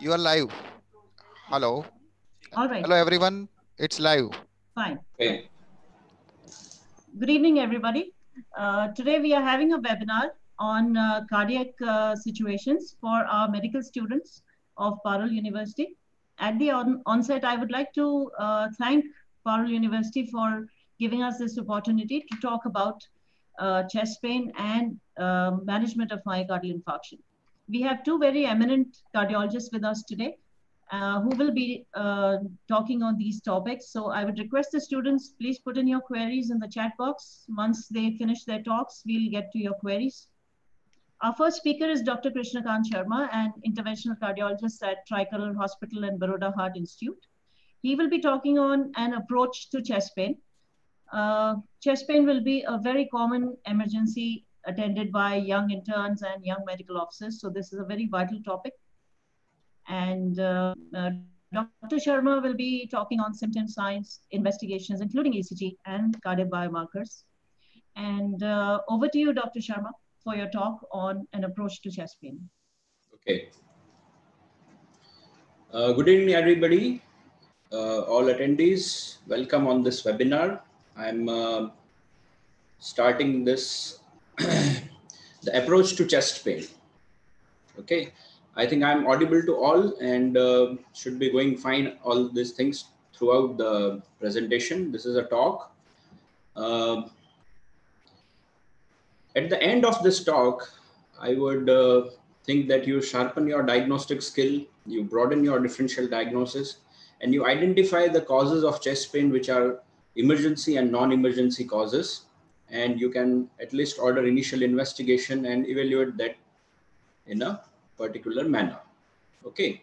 You are live. Hello. All right, Hello, everyone. It's live. fine. Okay. Good evening, everybody. Uh, today we are having a webinar on uh, cardiac uh, situations for our medical students of Parul University. At the on onset, I would like to uh, thank Parul University for giving us this opportunity to talk about uh, chest pain and uh, management of myocardial infarction. We have two very eminent cardiologists with us today. uh, who will be uh, talking on these topics. So I would request the students, please put in your queries in the chat box. Once they finish their talks, we'll get to your queries. Our first speaker is Dr. Krishnakant Sharma, an interventional cardiologist at Tricolor Hospital and Baroda Heart Institute. He will be talking on an approach to chest pain. Uh, chest pain will be a very common emergency attended by young interns and young medical officers. So this is a very vital topic. And uh, uh, Dr. Sharma will be talking on symptom science investigations, including ECG and cardiac biomarkers. And uh, over to you, Dr. Sharma, for your talk on an approach to chest pain. Okay. Uh, good evening, everybody. Uh, all attendees, welcome on this webinar. I'm uh, starting this the approach to chest pain. Okay, I think I'm audible to all and uh, should be going fine. All these things throughout the presentation. This is a talk. Uh, at the end of this talk, I would uh, think that you sharpen your diagnostic skill, you broaden your differential diagnosis, and you identify the causes of chest pain, which are emergency and non-emergency causes. And you can at least order initial investigation and evaluate that in a particular manner. Okay.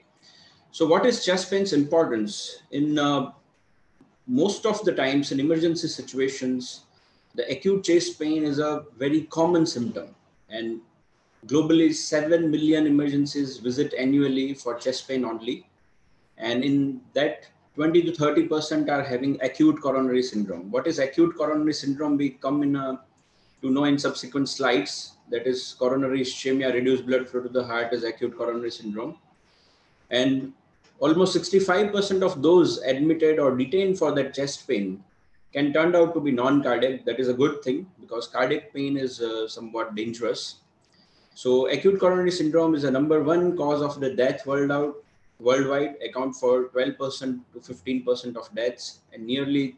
So what is chest pain's importance? In uh, most of the times in emergency situations, the acute chest pain is a very common symptom and globally 7 million emergencies visit annually for chest pain only and in that 20 to 30 percent are having acute coronary syndrome what is acute coronary syndrome we come in a, to know in subsequent slides that is coronary ischemia reduced blood flow to the heart is acute coronary syndrome and almost 65 percent of those admitted or detained for that chest pain can turn out to be non-cardiac. That is a good thing because cardiac pain is uh, somewhat dangerous. So acute coronary syndrome is the number one cause of the death world out, worldwide, account for 12% to 15% of deaths and nearly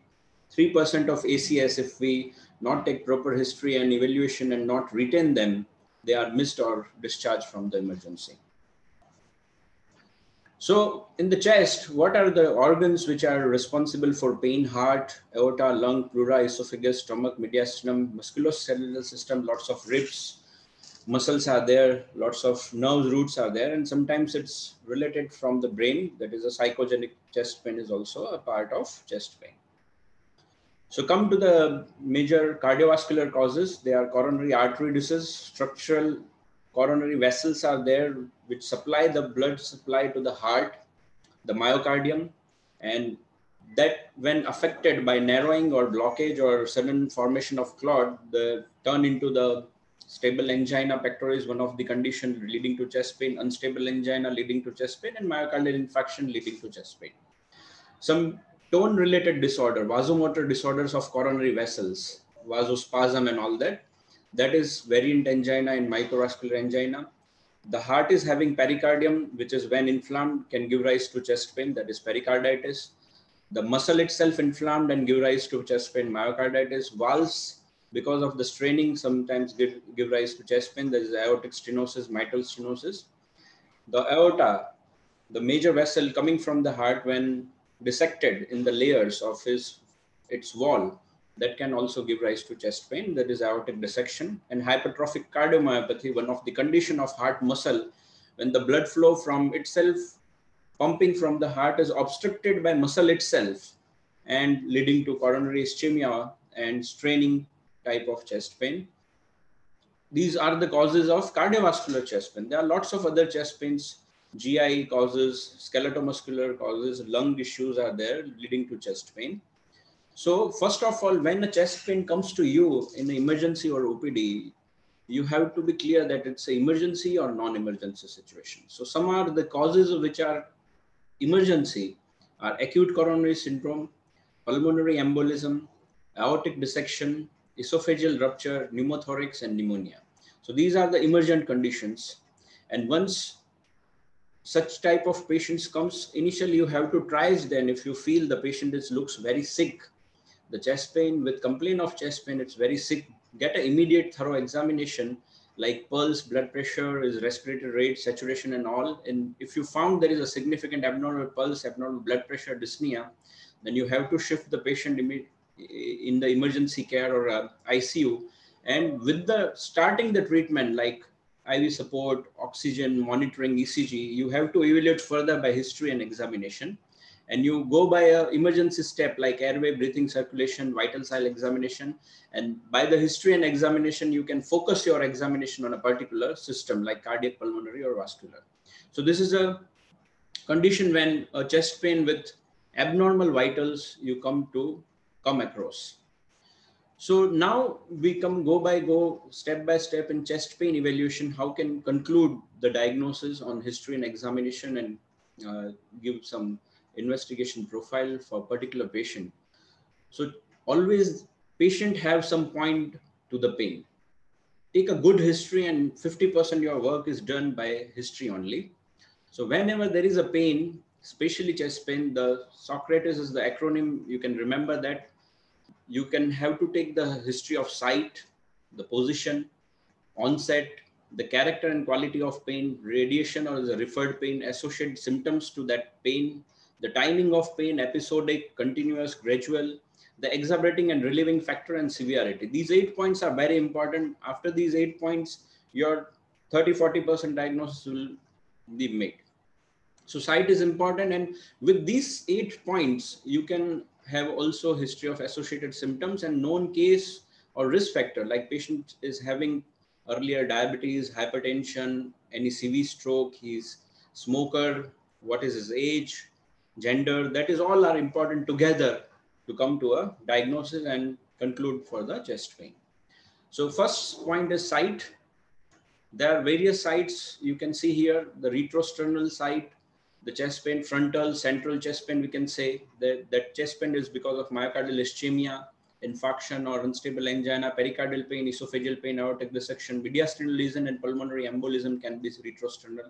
3% of ACS if we not take proper history and evaluation and not retain them, they are missed or discharged from the emergency. So in the chest, what are the organs which are responsible for pain? Heart, aorta, lung, pleura, esophagus, stomach, mediastinum, musculoskeletal system, lots of ribs, muscles are there, lots of nerves roots are there, and sometimes it's related from the brain. That is a psychogenic chest pain is also a part of chest pain. So come to the major cardiovascular causes. They are coronary artery disease, structural coronary vessels are there which supply the blood supply to the heart, the myocardium, and that when affected by narrowing or blockage or sudden formation of clot, the turn into the stable angina pectoris, is one of the condition leading to chest pain, unstable angina leading to chest pain, and myocardial infarction leading to chest pain. Some tone related disorder, vasomotor disorders of coronary vessels, vasospasm and all that, that is variant angina and microvascular angina. The heart is having pericardium, which is when inflamed can give rise to chest pain, that is pericarditis. The muscle itself inflamed and give rise to chest pain, myocarditis. Valves, because of the straining, sometimes give, give rise to chest pain, that is aortic stenosis, mitral stenosis. The aorta, the major vessel coming from the heart when dissected in the layers of his its wall that can also give rise to chest pain. That is aortic dissection and hypertrophic cardiomyopathy one of the condition of heart muscle. When the blood flow from itself pumping from the heart is obstructed by muscle itself and leading to coronary ischemia and straining type of chest pain. These are the causes of cardiovascular chest pain. There are lots of other chest pains gi causes skeletal causes lung issues are there leading to chest pain. So first of all, when a chest pain comes to you in an emergency or OPD, you have to be clear that it's an emergency or non-emergency situation. So some are the causes which are emergency are acute coronary syndrome, pulmonary embolism, aortic dissection, esophageal rupture, pneumothorax, and pneumonia. So these are the emergent conditions. And once such type of patients comes, initially you have to triage then if you feel the patient is looks very sick, the chest pain with complaint of chest pain, it's very sick, get an immediate thorough examination like pulse, blood pressure, is respiratory rate, saturation and all. And if you found there is a significant abnormal pulse, abnormal blood pressure, dyspnea, then you have to shift the patient in the emergency care or uh, ICU. And with the starting the treatment, like IV support, oxygen, monitoring, ECG, you have to evaluate further by history and examination. And you go by a emergency step like airway breathing circulation vital sign examination. And by the history and examination you can focus your examination on a particular system like cardiac pulmonary or vascular. So this is a condition when a chest pain with abnormal vitals you come to come across so now we come go by go step by step in chest pain evaluation how can conclude the diagnosis on history and examination and uh, give some investigation profile for particular patient. So always patient have some point to the pain. Take a good history and 50% your work is done by history only. So whenever there is a pain, especially chest pain, the Socrates is the acronym. You can remember that. You can have to take the history of site, the position, onset, the character and quality of pain, radiation or the referred pain, associated symptoms to that pain, the timing of pain, episodic, continuous, gradual, the exacerbating and relieving factor and severity. These eight points are very important. After these eight points, your 30, 40% diagnosis will be made. So site is important. And with these eight points, you can have also history of associated symptoms and known case or risk factor, like patient is having earlier diabetes, hypertension, any CV stroke, he's smoker, what is his age, gender, that is all are important together to come to a diagnosis and conclude for the chest pain. So first point is site. There are various sites you can see here, the retrosternal site, the chest pain, frontal, central chest pain, we can say that, that chest pain is because of myocardial ischemia, infarction or unstable angina, pericardial pain, esophageal pain, aortic dissection, mediastinal lesion and pulmonary embolism can be retrosternal.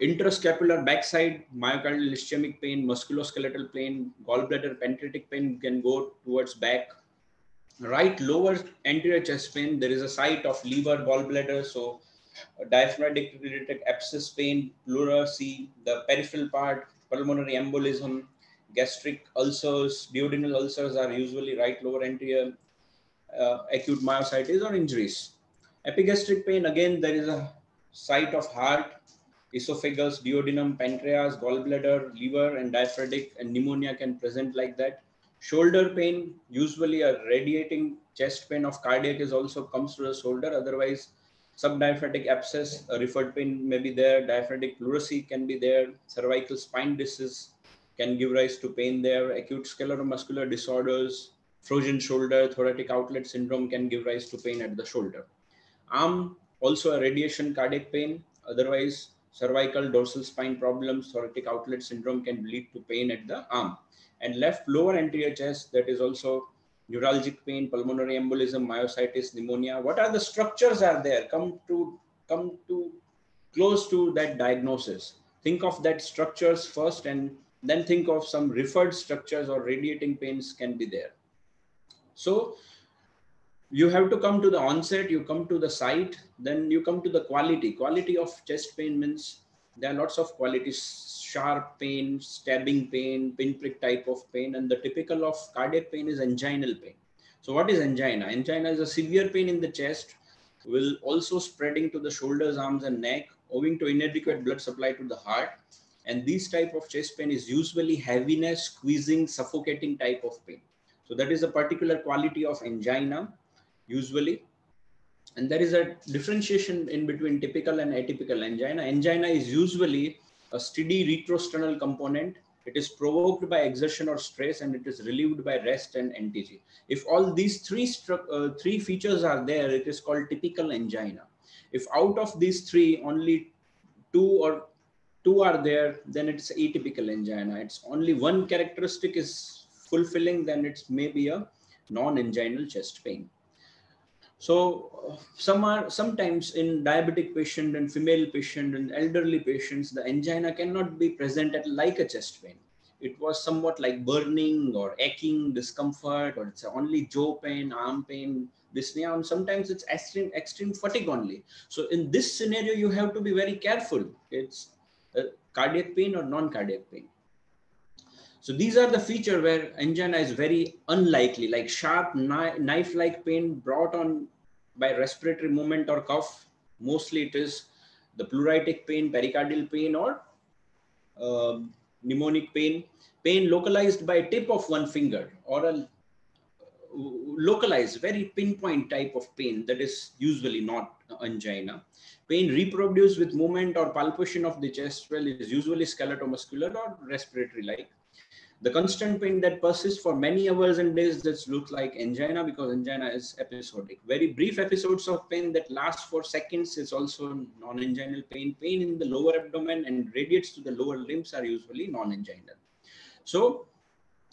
Intrascapular backside, myocardial ischemic pain, musculoskeletal pain, gallbladder pancreatic pain can go towards back. Right lower anterior chest pain, there is a site of liver, gallbladder. So diaphragmatic related abscess pain, pleurisy, the peripheral part, pulmonary embolism, gastric ulcers, duodenal ulcers are usually right lower anterior, uh, acute myositis or injuries. Epigastric pain, again, there is a site of heart, esophagus, duodenum, pancreas, gallbladder, liver, and diaphragmatic and pneumonia can present like that. Shoulder pain, usually a radiating chest pain of cardiac is also comes to the shoulder. Otherwise, subdiaphragmatic abscess, a referred pain may be there. Diaphragmatic pleurisy can be there. Cervical spine disease can give rise to pain there. Acute scleromuscular disorders, frozen shoulder, thoracic outlet syndrome can give rise to pain at the shoulder. Arm, also a radiation cardiac pain. Otherwise, cervical dorsal spine problems, thoracic outlet syndrome can lead to pain at the arm. And left lower anterior chest, that is also neuralgic pain, pulmonary embolism, myositis, pneumonia. What are the structures are there? Come to come to close to that diagnosis. Think of that structures first and then think of some referred structures or radiating pains can be there. So you have to come to the onset, you come to the site, then you come to the quality. Quality of chest pain means there are lots of qualities, sharp pain, stabbing pain, pinprick type of pain, and the typical of cardiac pain is anginal pain. So what is angina? Angina is a severe pain in the chest, will also spreading to the shoulders, arms, and neck, owing to inadequate blood supply to the heart. And this type of chest pain is usually heaviness, squeezing, suffocating type of pain. So that is a particular quality of angina usually. And there is a differentiation in between typical and atypical angina. Angina is usually a steady retrosternal component It is provoked by exertion or stress, and it is relieved by rest and NTG. If all these three uh, three features are there, it is called typical angina. If out of these three, only two or two are there, then it's atypical angina. It's only one characteristic is fulfilling, then it's maybe a non-anginal chest pain. So uh, some are sometimes in diabetic patient and female patient and elderly patients, the angina cannot be present at like a chest pain. It was somewhat like burning or aching, discomfort, or it's only jaw pain, arm pain, dyspnea, and sometimes it's extreme, extreme fatigue only. So in this scenario, you have to be very careful. It's cardiac pain or non-cardiac pain. So these are the feature where angina is very unlikely, like sharp knife-like pain brought on by respiratory movement or cough. Mostly it is the pleuritic pain, pericardial pain, or uh, pneumonic pain. Pain localized by tip of one finger or a localized, very pinpoint type of pain that is usually not angina. Pain reproduced with movement or palpation of the chest wall is usually skeletomuscular or respiratory like the constant pain that persists for many hours and days that looks like angina because angina is episodic. Very brief episodes of pain that last for seconds is also non-anginal pain. Pain in the lower abdomen and radiates to the lower limbs are usually non-anginal. So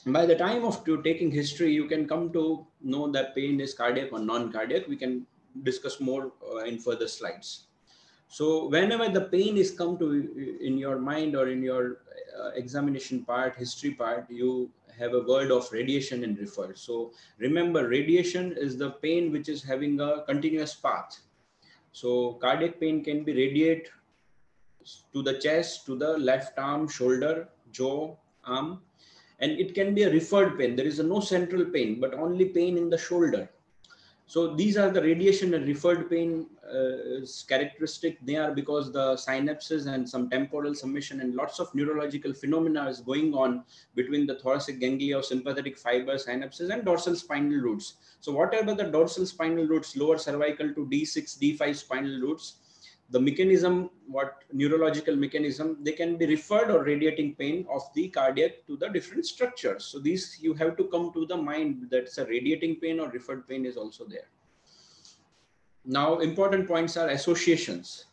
by the time of taking history, you can come to know that pain is cardiac or non-cardiac. We can discuss more uh, in further slides. So whenever the pain is come to in your mind or in your uh, examination part, history part, you have a word of radiation and refer. So remember radiation is the pain which is having a continuous path. So cardiac pain can be radiate to the chest, to the left arm, shoulder, jaw, arm, and it can be a referred pain. There is no central pain, but only pain in the shoulder. So these are the radiation and referred pain uh, characteristic. They are because the synapses and some temporal summation and lots of neurological phenomena is going on between the thoracic ganglia of sympathetic fiber synapses and dorsal spinal roots. So whatever the dorsal spinal roots, lower cervical to D6, D5 spinal roots, the mechanism, what neurological mechanism, they can be referred or radiating pain of the cardiac to the different structures. So these you have to come to the mind that it's a radiating pain or referred pain is also there. Now, important points are associations.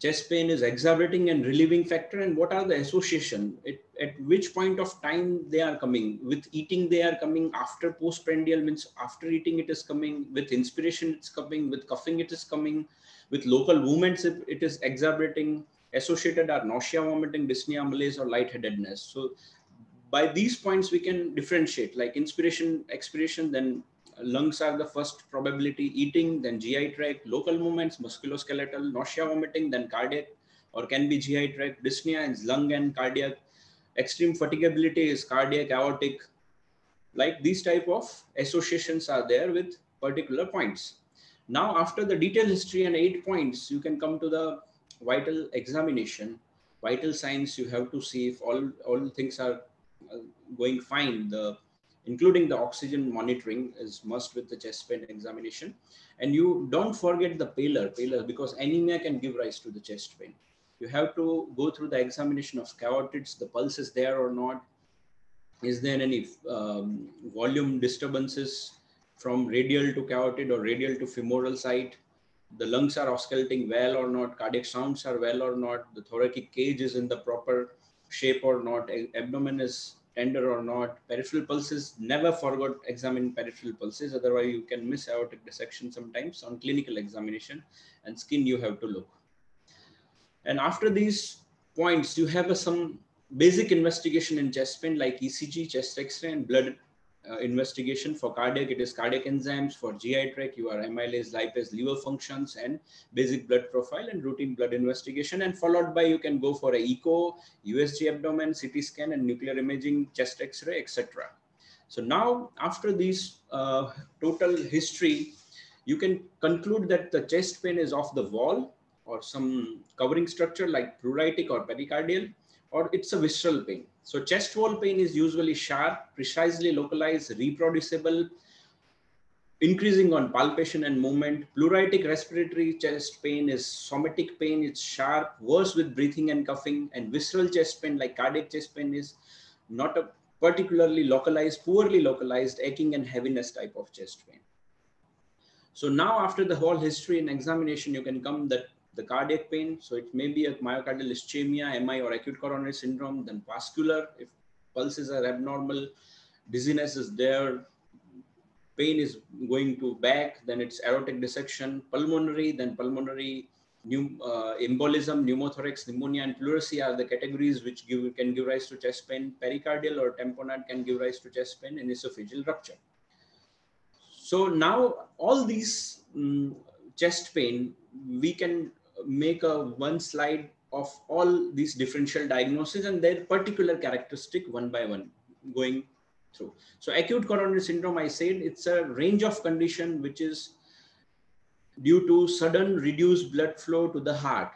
Chest pain is exacerbating and relieving factor. And what are the association? It, at which point of time they are coming? With eating, they are coming after postprandial means after eating it is coming. With inspiration, it's coming. With coughing, it is coming with local movements, it, it is exacerbating. Associated are nausea, vomiting, dyspnea, malaise, or lightheadedness. So by these points, we can differentiate like inspiration, expiration, then lungs are the first probability, eating, then GI tract, local movements, musculoskeletal, nausea, vomiting, then cardiac, or can be GI tract, dyspnea is lung and cardiac, extreme fatigability is cardiac, aortic. Like these type of associations are there with particular points. Now, after the detailed history and eight points, you can come to the vital examination. Vital signs you have to see if all, all things are uh, going fine. The including the oxygen monitoring is must with the chest pain examination. And you don't forget the paler, pallor because anemia can give rise to the chest pain. You have to go through the examination of carotids, the pulse is there or not. Is there any um, volume disturbances from radial to carotid or radial to femoral site. The lungs are oscillating well or not, cardiac sounds are well or not, the thoracic cage is in the proper shape or not, abdomen is tender or not, peripheral pulses, never forget examine peripheral pulses, otherwise you can miss aortic dissection sometimes on clinical examination and skin you have to look. And after these points, you have a, some basic investigation in chest pain like ECG, chest x-ray and blood uh, investigation for cardiac it is cardiac enzymes for gi tract you are amylase lipase liver functions and basic blood profile and routine blood investigation and followed by you can go for a echo usg abdomen ct scan and nuclear imaging chest x-ray etc so now after this uh, total history you can conclude that the chest pain is off the wall or some covering structure like pleuritic or pericardial or it's a visceral pain. So chest wall pain is usually sharp, precisely localized, reproducible, increasing on palpation and movement. Pleuritic respiratory chest pain is somatic pain. It's sharp, worse with breathing and coughing. And visceral chest pain, like cardiac chest pain, is not a particularly localized, poorly localized aching and heaviness type of chest pain. So now after the whole history and examination, you can come that the cardiac pain. So it may be a myocardial ischemia, MI or acute coronary syndrome, then vascular, if pulses are abnormal, dizziness is there, pain is going to back, then it's aortic dissection, pulmonary, then pulmonary uh, embolism, pneumothorax, pneumonia, and pleurisy are the categories which give, can give rise to chest pain. Pericardial or tamponade can give rise to chest pain and esophageal rupture. So now all these um, chest pain, we can make a one slide of all these differential diagnoses and their particular characteristic one by one going through. So acute coronary syndrome, I said it's a range of condition which is due to sudden reduced blood flow to the heart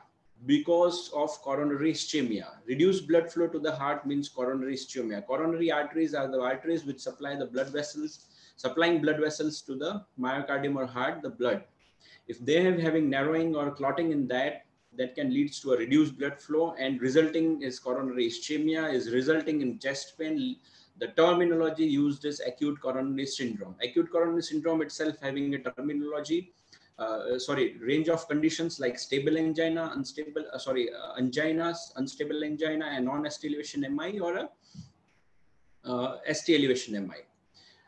because of coronary ischemia. Reduced blood flow to the heart means coronary ischemia. Coronary arteries are the arteries which supply the blood vessels, supplying blood vessels to the myocardium or heart, the blood. If they have having narrowing or clotting in that, that can lead to a reduced blood flow and resulting is coronary ischemia is resulting in chest pain. The terminology used is acute coronary syndrome. Acute coronary syndrome itself having a terminology uh, sorry, range of conditions like stable angina, unstable, uh, sorry, uh, anginas, unstable angina, and non-ST elevation MI or a uh, ST elevation MI.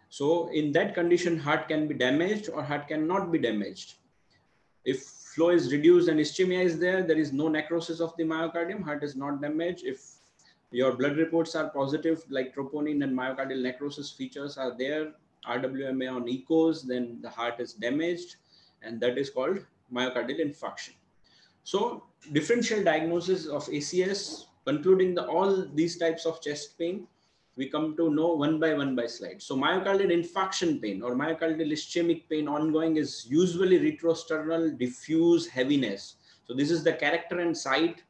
So in that condition, heart can be damaged or heart cannot be damaged. If flow is reduced and ischemia is there, there is no necrosis of the myocardium, heart is not damaged. If your blood reports are positive, like troponin and myocardial necrosis features are there, RWMA on echoes, then the heart is damaged and that is called myocardial infarction. So differential diagnosis of ACS, concluding the, all these types of chest pain, we come to know one by one by slide. So myocardial infarction pain or myocardial ischemic pain ongoing is usually retrosternal diffuse heaviness. So this is the character and site.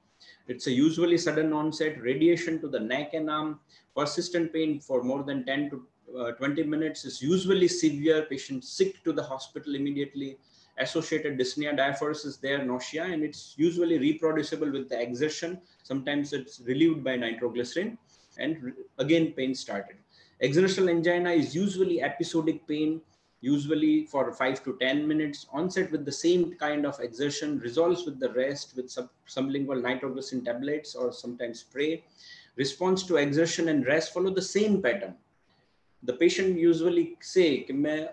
It's a usually sudden onset, radiation to the neck and arm, persistent pain for more than 10 to uh, 20 minutes is usually severe, patient sick to the hospital immediately associated dyspnea diaphoresis is there, nausea, and it's usually reproducible with the exertion. Sometimes it's relieved by nitroglycerin, and again, pain started. Exertional angina is usually episodic pain, usually for five to 10 minutes, onset with the same kind of exertion, resolves with the rest with sub sublingual nitroglycerin tablets or sometimes spray. Response to exertion and rest follow the same pattern. The patient usually say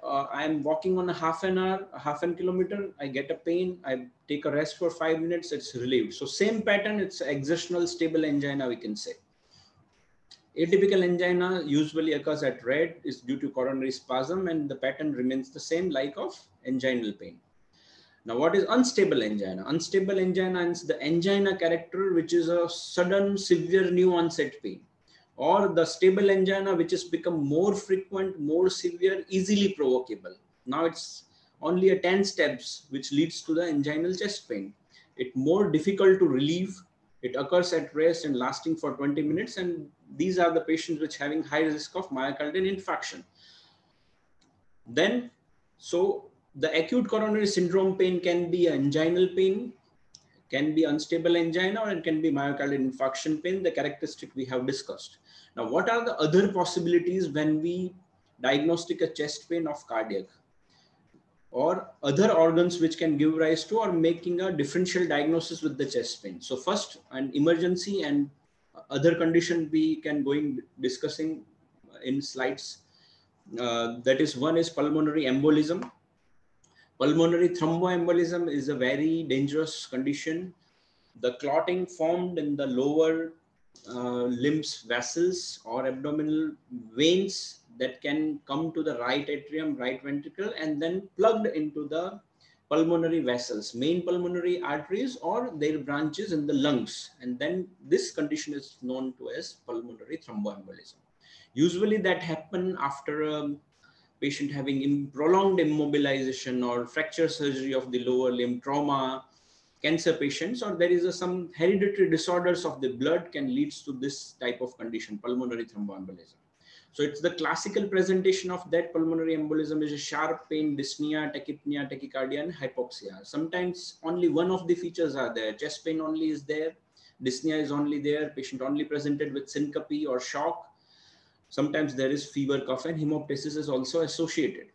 uh, i am walking on a half an hour half an kilometer. I get a pain. I take a rest for five minutes. It's relieved. So same pattern it's exertional stable angina we can say atypical angina usually occurs at red is due to coronary spasm and the pattern remains the same like of anginal pain now what is unstable angina unstable angina is the angina character which is a sudden severe new onset pain or the stable angina, which has become more frequent, more severe, easily provocable. Now it's only a 10 steps, which leads to the anginal chest pain. It's more difficult to relieve. It occurs at rest and lasting for 20 minutes. And these are the patients which having high risk of myocardial infarction. Then, so the acute coronary syndrome pain can be anginal pain, can be unstable angina, or it can be myocardial infarction pain, the characteristic we have discussed. Now, what are the other possibilities when we diagnostic a chest pain of cardiac or other organs which can give rise to or making a differential diagnosis with the chest pain. So first an emergency and other condition we can going discussing in slides. Uh, that is one is pulmonary embolism. Pulmonary thromboembolism is a very dangerous condition. The clotting formed in the lower uh, limbs vessels or abdominal veins that can come to the right atrium, right ventricle, and then plugged into the pulmonary vessels, main pulmonary arteries or their branches in the lungs. And then this condition is known to as pulmonary thromboembolism. Usually that happen after a patient having prolonged immobilization or fracture surgery of the lower limb trauma cancer patients or there is a, some hereditary disorders of the blood can lead to this type of condition, pulmonary thromboembolism. So it's the classical presentation of that pulmonary embolism is a sharp pain, dyspnea, tachypnea, tachycardia, and hypoxia. Sometimes only one of the features are there. Chest pain only is there. Dyspnea is only there. Patient only presented with syncope or shock. Sometimes there is fever, cough, and hemoptysis is also associated.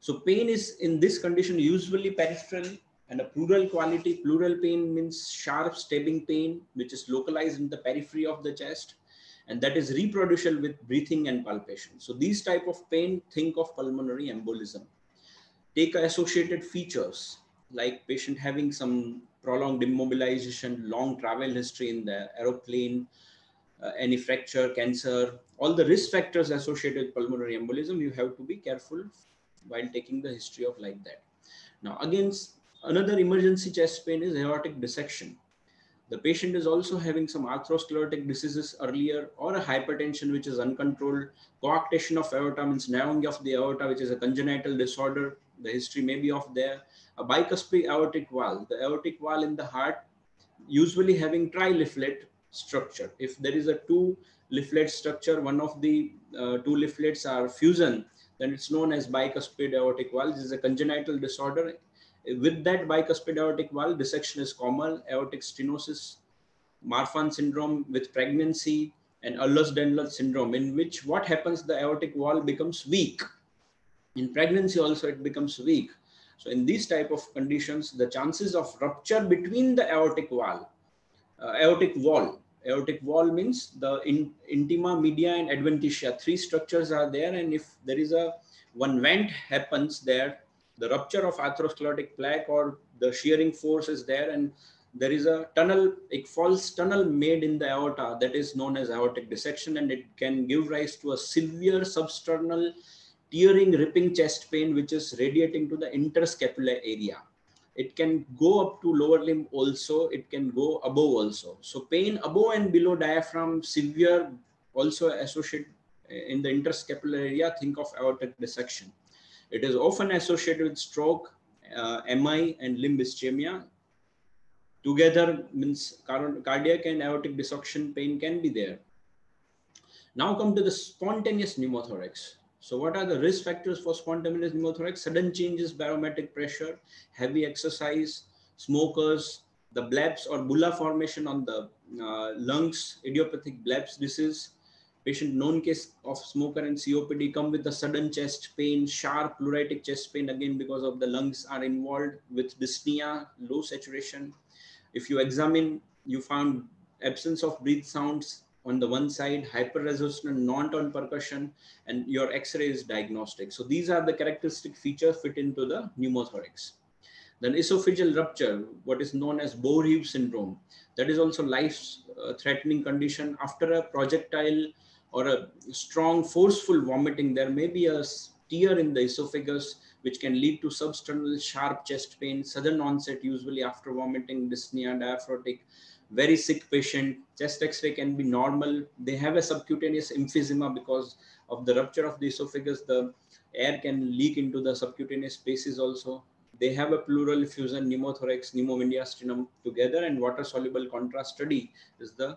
So pain is in this condition usually peripheral and a pleural quality. Pleural pain means sharp stabbing pain, which is localized in the periphery of the chest and that is reproducible with breathing and palpation. So these type of pain, think of pulmonary embolism. Take associated features like patient having some prolonged immobilization, long travel history in the aeroplane, uh, any fracture, cancer, all the risk factors associated with pulmonary embolism, you have to be careful while taking the history of like that. Now, again, another emergency chest pain is aortic dissection. The patient is also having some atherosclerotic diseases earlier or a hypertension which is uncontrolled. Coarctation of aorta means narrowing of the aorta, which is a congenital disorder. The history may be of there. A bicuspid aortic valve, the aortic valve in the heart, usually having trileaflet structure. If there is a two leaflet structure, one of the uh, two leaflets are fusion, then it's known as bicuspid aortic valve. This is a congenital disorder with that bicuspid aortic valve, dissection is common, aortic stenosis, Marfan syndrome with pregnancy, and Ehlers-Danlos syndrome, in which what happens, the aortic wall becomes weak. In pregnancy also, it becomes weak. So in these type of conditions, the chances of rupture between the aortic wall, uh, aortic wall, aortic wall means the in, intima, media, and adventitia, three structures are there. And if there is a one vent happens there, the rupture of atherosclerotic plaque or the shearing force is there and there is a tunnel, a false tunnel made in the aorta that is known as aortic dissection and it can give rise to a severe substernal tearing, ripping chest pain which is radiating to the interscapular area. It can go up to lower limb also, it can go above also. So pain above and below diaphragm, severe also associated in the interscapular area, think of aortic dissection. It is often associated with stroke, uh, MI, and limb ischemia. Together means cardiac and aortic dissection pain can be there. Now come to the spontaneous pneumothorax. So what are the risk factors for spontaneous pneumothorax? Sudden changes barometric pressure, heavy exercise, smokers, the blebs or bulla formation on the uh, lungs, idiopathic blebs disease, patient known case of smoker and COPD come with a sudden chest pain, sharp pleuritic chest pain again because of the lungs are involved with dyspnea, low saturation. If you examine, you found absence of breath sounds on the one side, hyperresonant non-tone percussion, and your X-ray is diagnostic. So these are the characteristic features fit into the pneumothorax. Then esophageal rupture, what is known as Boerhaave syndrome, that is also life-threatening uh, condition after a projectile or a strong forceful vomiting, there may be a tear in the esophagus, which can lead to substernal sharp chest pain, sudden onset, usually after vomiting, dyspnea, diaphoretic, very sick patient, chest x-ray can be normal. They have a subcutaneous emphysema because of the rupture of the esophagus. The air can leak into the subcutaneous spaces also. They have a pleural effusion, pneumothorax, pneumomediastinum together and water soluble contrast study is the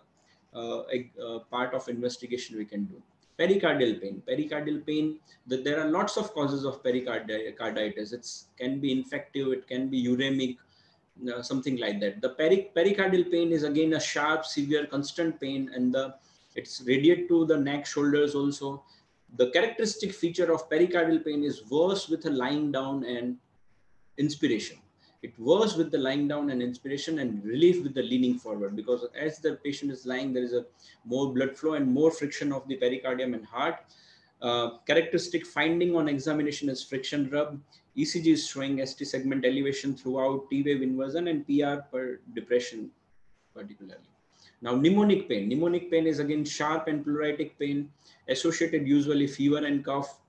uh, a, uh, part of investigation we can do. Pericardial pain. Pericardial pain, that there are lots of causes of pericarditis. It can be infective, it can be uremic, uh, something like that. The peri pericardial pain is again a sharp, severe, constant pain, and the it's radiate to the neck, shoulders also. The characteristic feature of pericardial pain is worse with a lying down and inspiration. It was with the lying down and inspiration and relief with the leaning forward because as the patient is lying, there is a more blood flow and more friction of the pericardium and heart. Uh, characteristic finding on examination is friction rub. ECG is showing ST segment elevation throughout T-wave inversion and PR per depression particularly. Now pneumonic pain. Pneumonic pain is again sharp and pleuritic pain associated usually fever and cough.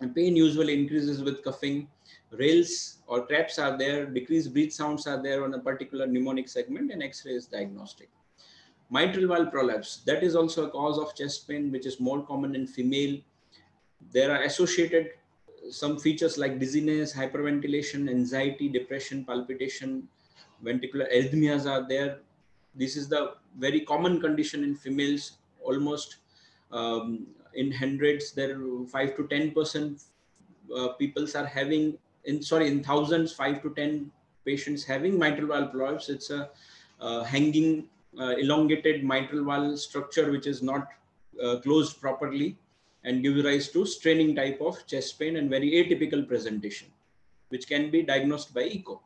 And pain usually increases with coughing rales or traps are there, decreased breath sounds are there on a particular pneumonic segment and X-ray is diagnostic. Mitral valve prolapse, that is also a cause of chest pain, which is more common in female. There are associated some features like dizziness, hyperventilation, anxiety, depression, palpitation, ventricular arrhythmias are there. This is the very common condition in females. Almost um, in hundreds, there are five to ten percent uh, peoples are having in sorry in thousands, five to ten patients having mitral valve prolapse. It's a uh, hanging uh, elongated mitral valve structure which is not uh, closed properly and gives rise to straining type of chest pain and very atypical presentation, which can be diagnosed by echo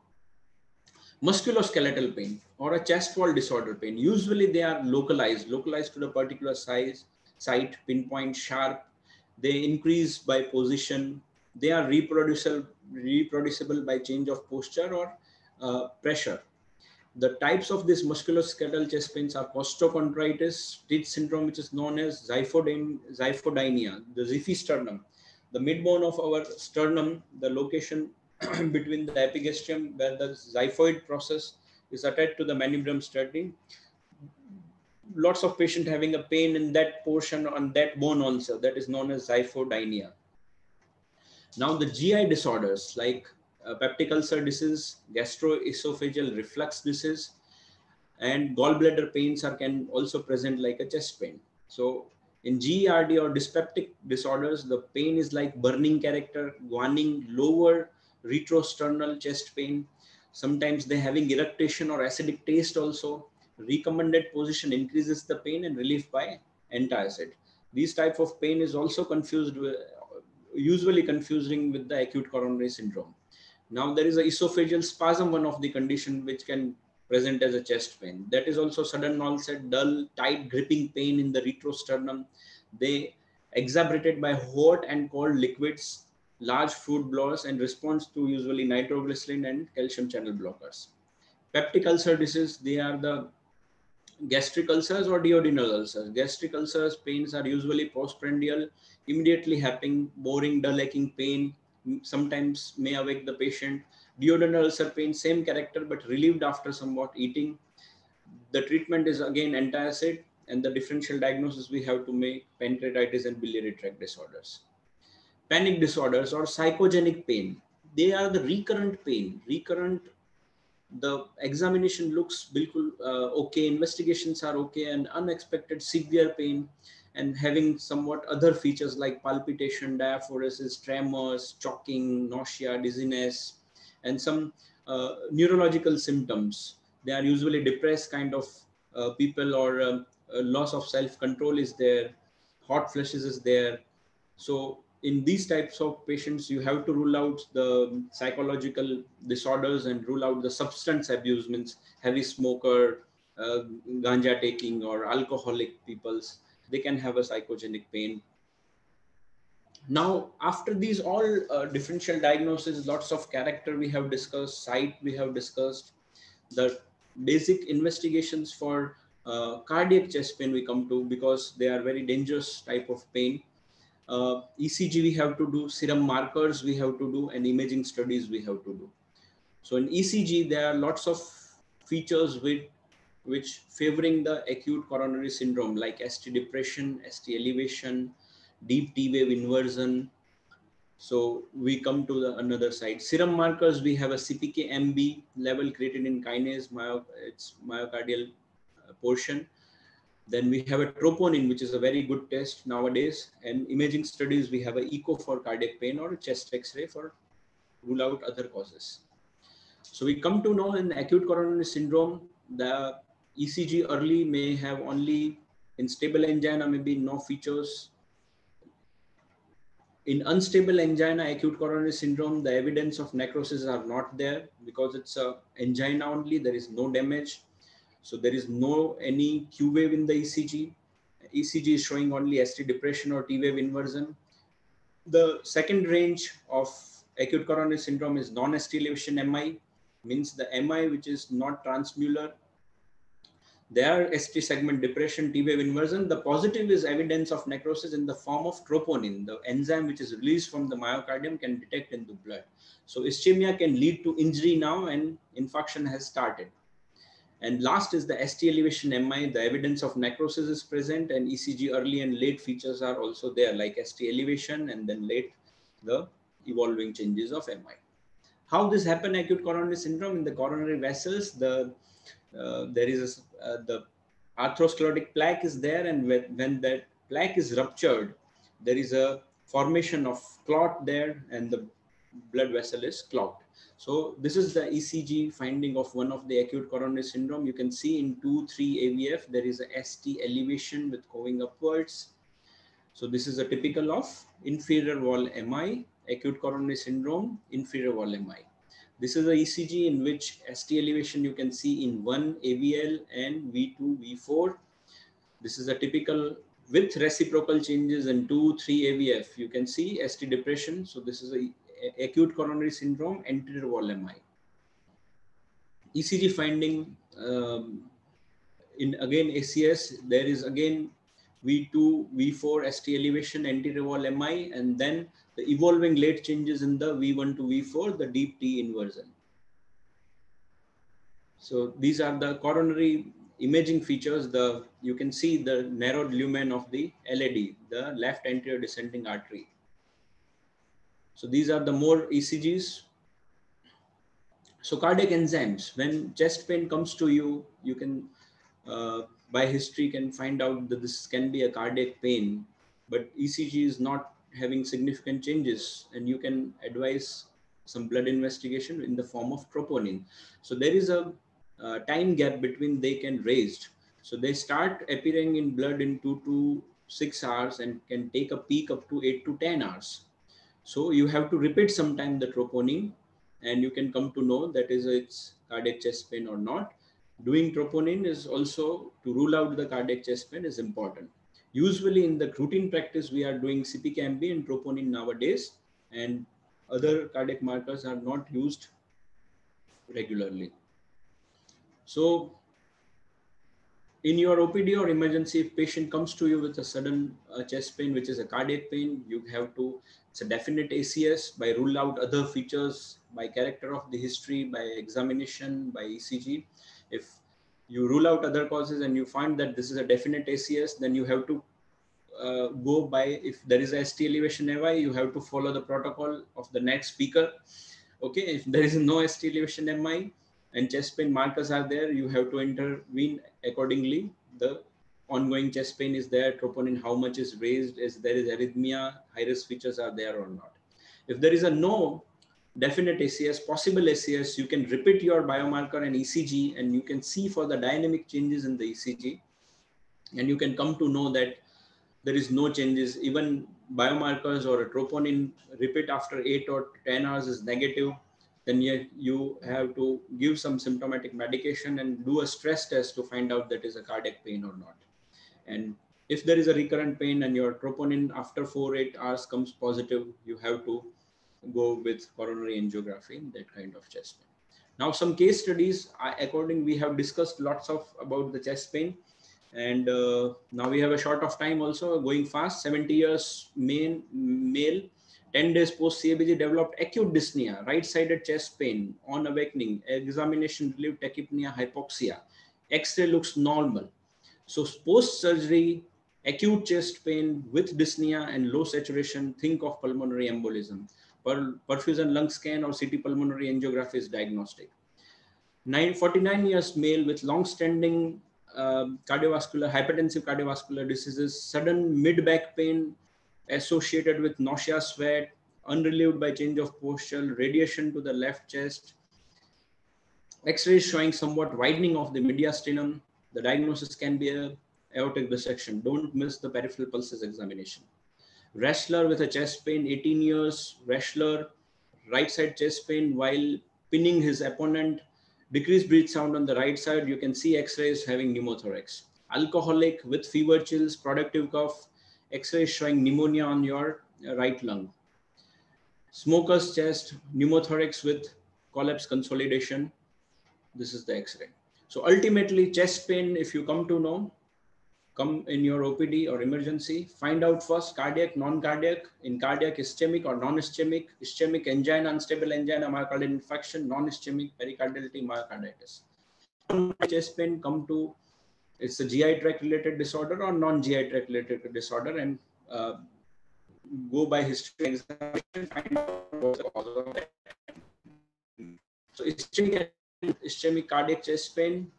musculoskeletal pain or a chest wall disorder pain. Usually they are localized, localized to the particular size, site, pinpoint, sharp. They increase by position. They are reproducible, reproducible by change of posture or uh, pressure. The types of this musculoskeletal chest pains are costochondritis, stitch syndrome, which is known as xiphodynia, the xiphisternum. The midbone of our sternum, the location between the epigastrium where the xiphoid process is attached to the manubrium sternum. Lots of patient having a pain in that portion on that bone also that is known as xiphodynia. Now the GI disorders like uh, peptic ulcer disease, gastroesophageal reflux disease, and gallbladder pains are can also present like a chest pain. So in GERD or dyspeptic disorders, the pain is like burning character, guaning lower retrosternal chest pain. Sometimes they're having eructation or acidic taste also. Recommended position increases the pain and relief by antacid. These type of pain is also confused with, usually confusing with the acute coronary syndrome. Now there is a esophageal spasm, one of the condition which can present as a chest pain. That is also sudden onset, dull, tight gripping pain in the retrosternum. They exacerbated by hot and cold liquids large food blowers and response to usually nitroglycerin and calcium channel blockers. Peptic ulcer disease, they are the gastric ulcers or duodenal ulcers. Gastric ulcers pains are usually postprandial, immediately happening, boring, dull aching pain, sometimes may awake the patient. Duodenal ulcer pain, same character, but relieved after somewhat eating. The treatment is again antacid and the differential diagnosis we have to make pancreatitis and biliary tract disorders panic disorders or psychogenic pain. They are the recurrent pain, recurrent. The examination looks bilkul, uh, okay, investigations are okay, and unexpected severe pain, and having somewhat other features like palpitation, diaphoresis, tremors, choking, nausea, dizziness, and some uh, neurological symptoms. They are usually depressed kind of uh, people, or um, loss of self control is there, hot flushes is there. So in these types of patients, you have to rule out the psychological disorders and rule out the substance abuse, means heavy smoker, uh, ganja taking, or alcoholic peoples. They can have a psychogenic pain. Now, after these all uh, differential diagnosis, lots of character we have discussed, site we have discussed, the basic investigations for uh, cardiac chest pain we come to because they are very dangerous type of pain uh, ECG we have to do, serum markers we have to do, and imaging studies we have to do. So in ECG, there are lots of features with which favoring the acute coronary syndrome like ST depression, ST elevation, deep T wave inversion. So we come to the another side. Serum markers, we have a CPK MB level creatinine kinase, myo, it's myocardial uh, portion. Then we have a troponin, which is a very good test nowadays. And imaging studies, we have an echo for cardiac pain or a chest X-ray for rule out other causes. So we come to know in acute coronary syndrome, the ECG early may have only in stable angina, maybe no features. In unstable angina, acute coronary syndrome, the evidence of necrosis are not there because it's a angina only. There is no damage. So there is no any Q wave in the ECG. ECG is showing only ST depression or T wave inversion. The second range of acute coronary syndrome is non-ST elevation MI, means the MI which is not transmural. There are ST segment depression, T wave inversion. The positive is evidence of necrosis in the form of troponin, the enzyme which is released from the myocardium can detect in the blood. So ischemia can lead to injury now and infarction has started. And last is the ST elevation MI. The evidence of necrosis is present and ECG early and late features are also there like ST elevation and then late the evolving changes of MI. How this happen acute coronary syndrome in the coronary vessels, the uh, there is a, uh, the atherosclerotic plaque is there and when, when that plaque is ruptured, there is a formation of clot there and the blood vessel is clogged. So this is the ECG finding of one of the acute coronary syndrome. You can see in 2, 3 AVF, there is a ST elevation with going upwards. So this is a typical of inferior wall MI, acute coronary syndrome, inferior wall MI. This is a ECG in which ST elevation you can see in 1 AVL and V2, V4. This is a typical with reciprocal changes in 2, 3 AVF. You can see ST depression. So this is a acute coronary syndrome, anterior wall MI. ECG finding um, in again ACS, there is again V2, V4, ST elevation, anterior wall MI, and then the evolving late changes in the V1 to V4, the deep T inversion. So these are the coronary imaging features. The You can see the narrowed lumen of the LAD, the left anterior descending artery. So these are the more ECGs. So cardiac enzymes, when chest pain comes to you, you can, uh, by history, can find out that this can be a cardiac pain, but ECG is not having significant changes and you can advise some blood investigation in the form of troponin. So there is a uh, time gap between they can raised. So they start appearing in blood in two to six hours and can take a peak up to eight to 10 hours. So you have to repeat sometime the troponin and you can come to know that is it's cardiac chest pain or not. Doing troponin is also to rule out the cardiac chest pain is important. Usually in the routine practice, we are doing CPK-MB and troponin nowadays and other cardiac markers are not used regularly. So in your OPD or emergency, if patient comes to you with a sudden uh, chest pain, which is a cardiac pain, you have to, it's a definite ACS by rule out other features by character of the history, by examination, by ECG. If you rule out other causes and you find that this is a definite ACS, then you have to uh, go by, if there is a ST elevation MI, you have to follow the protocol of the next speaker. Okay, if there is no ST elevation MI, and chest pain markers are there, you have to intervene accordingly. The ongoing chest pain is there, troponin, how much is raised, is there is arrhythmia, high risk features are there or not. If there is a no definite ACS, possible ACS, you can repeat your biomarker and ECG and you can see for the dynamic changes in the ECG. And you can come to know that there is no changes, even biomarkers or a troponin repeat after eight or 10 hours is negative then you, you have to give some symptomatic medication and do a stress test to find out that is a cardiac pain or not. And if there is a recurrent pain and your troponin after four, eight hours comes positive, you have to go with coronary angiography that kind of chest pain. Now, some case studies, according we have discussed lots of about the chest pain. And uh, now we have a short of time also going fast, 70 years main male 10 days post CABG developed acute dyspnea, right-sided chest pain on awakening, examination relieved tachypnea, hypoxia. X-ray looks normal. So post-surgery, acute chest pain with dyspnea and low saturation, think of pulmonary embolism. Per perfusion lung scan or CT pulmonary angiography is diagnostic. Nine, 49 years male with long-standing uh, cardiovascular, hypertensive cardiovascular diseases, sudden mid-back pain associated with nausea, sweat, unrelieved by change of posture, radiation to the left chest, X-rays showing somewhat widening of the mediastinum. The diagnosis can be a aortic dissection. Don't miss the peripheral pulses examination. Wrestler with a chest pain, 18 years, wrestler, right side chest pain while pinning his opponent, decreased breath sound on the right side. You can see X-rays having pneumothorax. Alcoholic with fever chills, productive cough, X-ray showing pneumonia on your uh, right lung. Smoker's chest, pneumothorax with collapse consolidation. This is the X-ray. So ultimately chest pain, if you come to know, come in your OPD or emergency, find out first cardiac, non-cardiac, in cardiac ischemic or non-ischemic, ischemic angina, unstable angina, myocardial infarction, non-ischemic pericardiality, myocarditis. Chest pain come to it's a GI tract related disorder or non-GI tract related disorder and uh, go by history examination, find out what the cause of that. So ischemic, ischemic cardiac chest pain,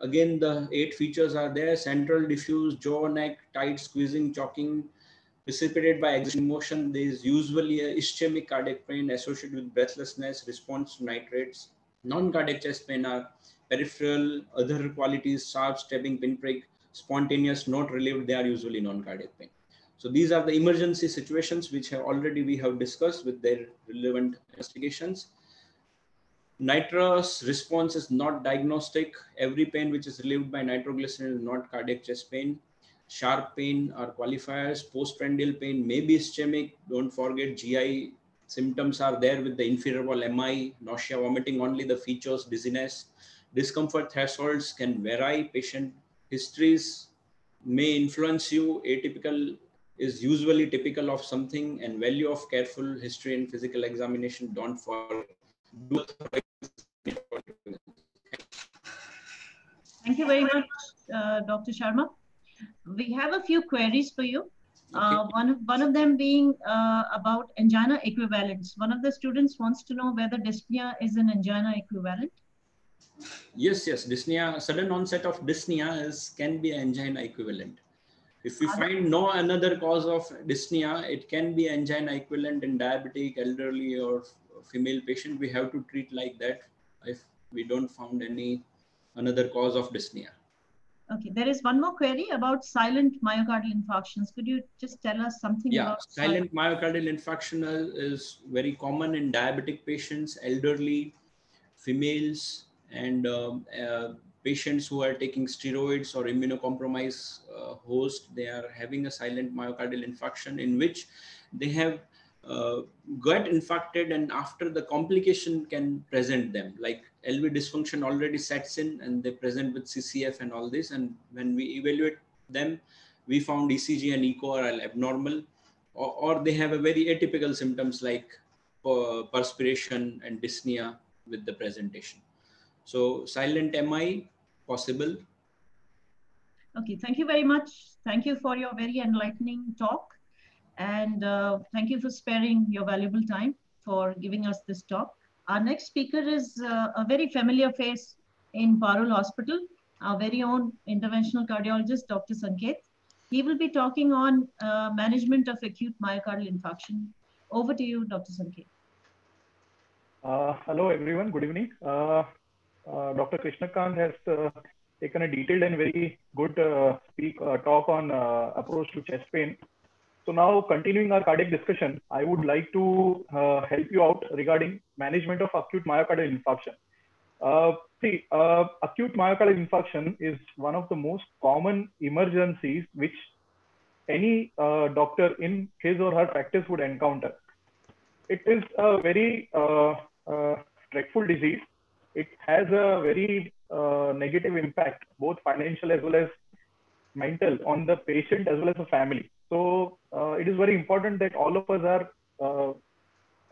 again the eight features are there, central diffuse, jaw, neck, tight squeezing, choking, precipitated by existing motion. There is usually a ischemic cardiac pain associated with breathlessness, response to nitrates. Non-cardiac chest pain are peripheral, other qualities, sharp, stabbing, pinprick, spontaneous, not relieved. They are usually non-cardiac pain. So these are the emergency situations which have already we have discussed with their relevant investigations. Nitrous response is not diagnostic. Every pain which is relieved by nitroglycerin is not cardiac chest pain. Sharp pain are qualifiers. Postprandial pain may be ischemic. Don't forget GI symptoms are there with the inferior wall MI, nausea, vomiting, only the features, dizziness. Discomfort thresholds can vary. Patient histories may influence you. Atypical is usually typical of something and value of careful history and physical examination. Don't forget. Thank you very much, uh, Dr. Sharma. We have a few queries for you. Uh, one, of, one of them being uh, about angina equivalents. One of the students wants to know whether dyspnea is an angina equivalent. Yes, yes. Dyspnea, sudden onset of dyspnea is can be an angina equivalent. If we find no another cause of dyspnea, it can be angina equivalent in diabetic, elderly, or female patient. We have to treat like that if we don't found any another cause of dyspnea. Okay, there is one more query about silent myocardial infarctions. Could you just tell us something yeah, about silent myocardial infarction is very common in diabetic patients, elderly, females, and um, uh, patients who are taking steroids or immunocompromised uh, host. They are having a silent myocardial infarction in which they have uh, got infected and after the complication can present them. Like LV dysfunction already sets in and they present with CCF and all this. And when we evaluate them we found ECG and echo are abnormal. Or, or they have a very atypical symptoms like uh, perspiration and dyspnea with the presentation. So silent MI possible. Okay, thank you very much. Thank you for your very enlightening talk. And uh, thank you for sparing your valuable time for giving us this talk. Our next speaker is uh, a very familiar face in Parul Hospital, our very own interventional cardiologist, Dr. Sanket. He will be talking on uh, management of acute myocardial infarction. Over to you, Dr. Sanket. Uh, hello, everyone. Good evening. Uh, uh, Dr. Krishnakant has taken a detailed and very good speak talk on approach to chest pain. So now continuing our cardiac discussion, I would like to uh, help you out regarding management of acute myocardial infarction. Uh, see, uh, acute myocardial infarction is one of the most common emergencies which any uh, doctor in his or her practice would encounter. It is a very uh, uh, dreadful disease. It has a very negative impact, both financial as well as mental, on the patient as well as the family so uh, it is very important that all of us are, uh,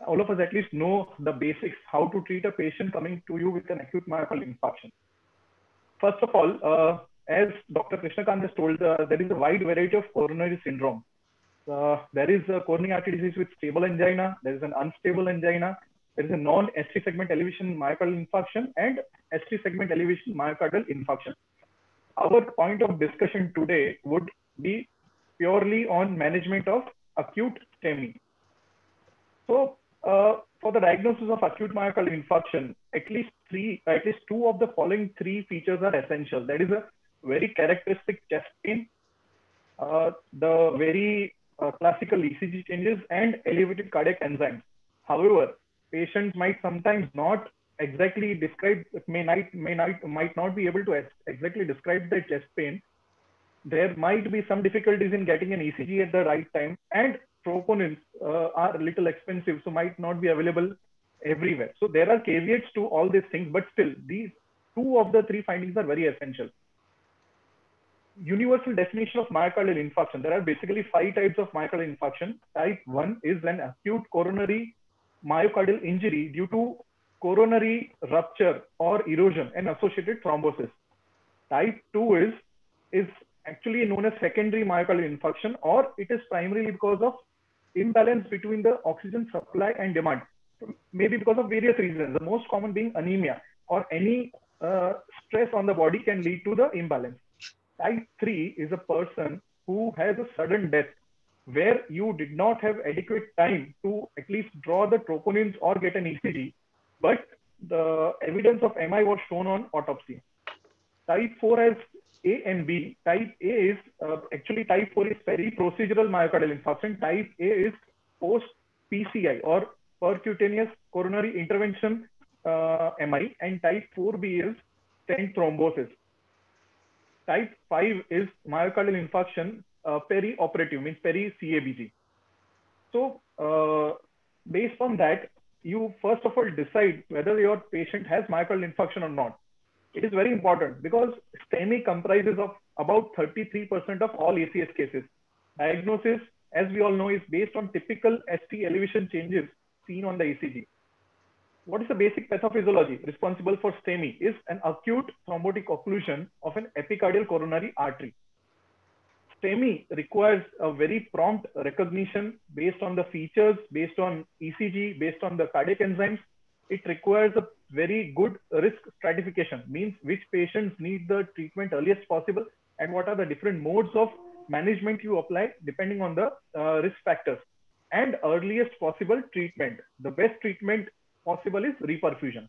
all of us at least know the basics, how to treat a patient coming to you with an acute myocardial infarction. First of all, uh, as Dr. Krishnakant has told, uh, there is a wide variety of coronary syndrome. Uh, there is a coronary artery disease with stable angina, there is an unstable angina, there is a non-ST segment elevation myocardial infarction and ST segment elevation myocardial infarction. Our point of discussion today would be purely on management of acute STEMI. So uh, for the diagnosis of acute myocardial infarction, at least three, at least two of the following three features are essential. That is a very characteristic chest pain, uh, the very uh, classical ECG changes, and elevated cardiac enzymes. However, patients might sometimes not exactly describe, may not, may not, might not be able to exactly describe the chest pain there might be some difficulties in getting an ECG at the right time, and troponins uh, are a little expensive, so might not be available everywhere. So there are caveats to all these things, but still, these two of the three findings are very essential. Universal definition of myocardial infarction. There are basically five types of myocardial infarction. Type 1 is an acute coronary myocardial injury due to coronary rupture or erosion and associated thrombosis. Type 2 is, is actually known as secondary myocardial infarction, or it is primarily because of imbalance between the oxygen supply and demand. Maybe because of various reasons, the most common being anemia or any uh, stress on the body can lead to the imbalance. Type 3 is a person who has a sudden death where you did not have adequate time to at least draw the troponins or get an ECG, but the evidence of MI was shown on autopsy. Type 4 has A and B. Type A is uh, actually type 4 is peri-procedural myocardial infarction. Type A is post PCI or percutaneous coronary intervention uh, MI, and type 4B is stent thrombosis. Type 5 is myocardial infarction uh, peri-operative, means peri-CABG. So uh, based on that, you first of all decide whether your patient has myocardial infarction or not. It is very important because STEMI comprises of about 33% of all ACS cases. Diagnosis, as we all know, is based on typical ST elevation changes seen on the ECG. What is the basic pathophysiology responsible for STEMI is an acute thrombotic occlusion of an epicardial coronary artery. STEMI requires a very prompt recognition based on the features, based on ECG, based on the cardiac enzymes. It requires a very good risk stratification, means which patients need the treatment earliest possible and what are the different modes of management you apply depending on the uh, risk factors and earliest possible treatment. The best treatment possible is reperfusion.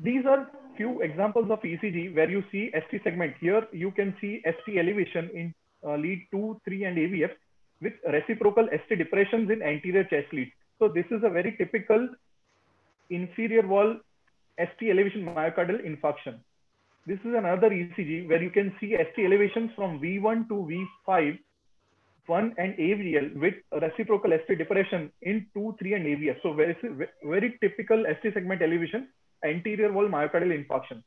These are few examples of ECG where you see ST segment. Here you can see ST elevation in uh, lead 2, 3 and AVF with reciprocal ST depressions in anterior chest lead. So this is a very typical inferior wall ST elevation myocardial infarction. This is another ECG where you can see ST elevations from V1 to V5 1 and AVL with reciprocal ST depression in 2, 3 and AVF. So very, very typical ST segment elevation, anterior wall myocardial infarction.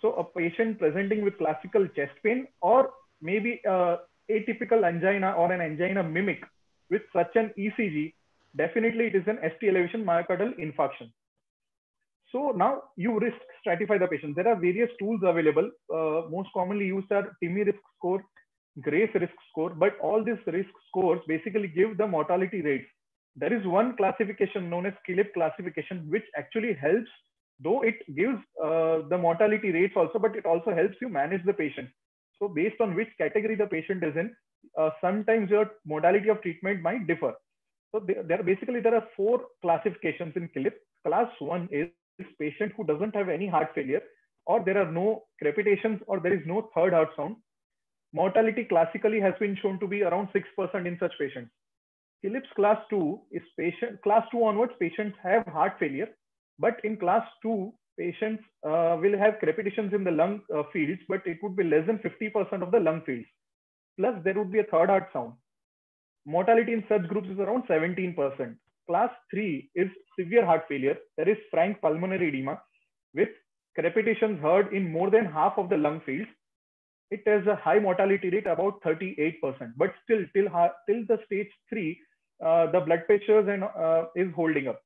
So a patient presenting with classical chest pain or maybe uh, atypical angina or an angina mimic with such an ECG, definitely it is an ST elevation myocardial infarction. So now you risk stratify the patient. There are various tools available. Uh, most commonly used are TIMI risk score, GRACE risk score, but all these risk scores basically give the mortality rates. There is one classification known as Killip classification, which actually helps, though it gives uh, the mortality rates also, but it also helps you manage the patient. So based on which category the patient is in, uh, sometimes your modality of treatment might differ. So there, there basically there are four classifications in Killip. Class one is patient who doesn't have any heart failure, or there are no crepitations, or there is no third heart sound Mortality classically has been shown to be around 6% in such patients. Killip's class 2 is patient, class 2 onwards, patients have heart failure, but in class 2, patients uh, will have crepitations in the lung uh, fields, but it would be less than 50% of the lung fields. Plus, there would be a third heart sound. Mortality in such groups is around 17%. Class 3 is severe heart failure. There is frank pulmonary edema with crepitations heard in more than half of the lung fields it has a high mortality rate about 38%, but still till, till the stage three, uh, the blood pressures uh, is holding up.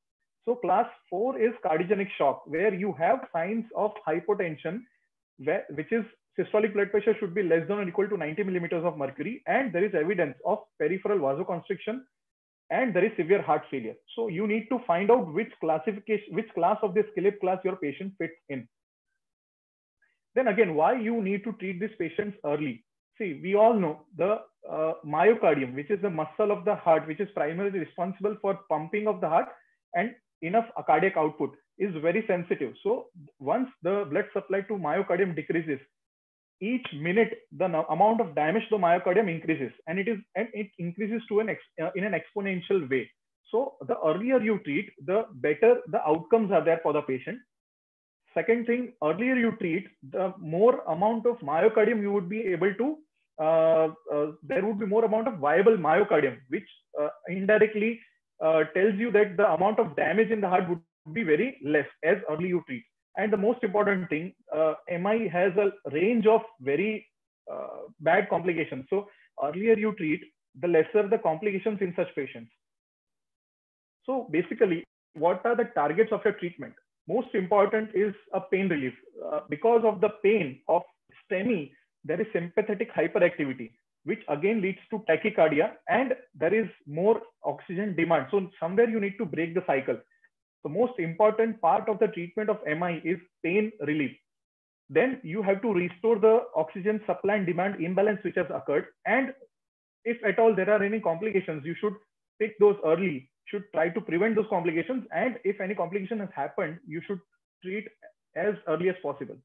So class four is cardiogenic shock, where you have signs of hypotension, where, which is systolic blood pressure should be less than or equal to 90 millimeters of mercury, and there is evidence of peripheral vasoconstriction, and there is severe heart failure. So you need to find out which classification, which class of this Killip class your patient fits in. Then again, why you need to treat these patients early? See, we all know the uh, myocardium, which is the muscle of the heart, which is primarily responsible for pumping of the heart and enough cardiac output is very sensitive. So once the blood supply to myocardium decreases, each minute the amount of damage to the myocardium increases and it is and it increases to an uh, in an exponential way. So the earlier you treat, the better the outcomes are there for the patient Second thing, earlier you treat, the more amount of myocardium you would be able to, uh, uh, there would be more amount of viable myocardium, which uh, indirectly uh, tells you that the amount of damage in the heart would be very less as early you treat. And the most important thing, uh, MI has a range of very uh, bad complications. So earlier you treat, the lesser the complications in such patients. So basically, what are the targets of your treatment? most important is a pain relief. Uh, because of the pain of STEMI, there is sympathetic hyperactivity, which again leads to tachycardia and there is more oxygen demand. So somewhere you need to break the cycle. The most important part of the treatment of MI is pain relief. Then you have to restore the oxygen supply and demand imbalance which has occurred. And if at all there are any complications, you should pick those early, should try to prevent those complications. And if any complication has happened, you should treat as early as possible.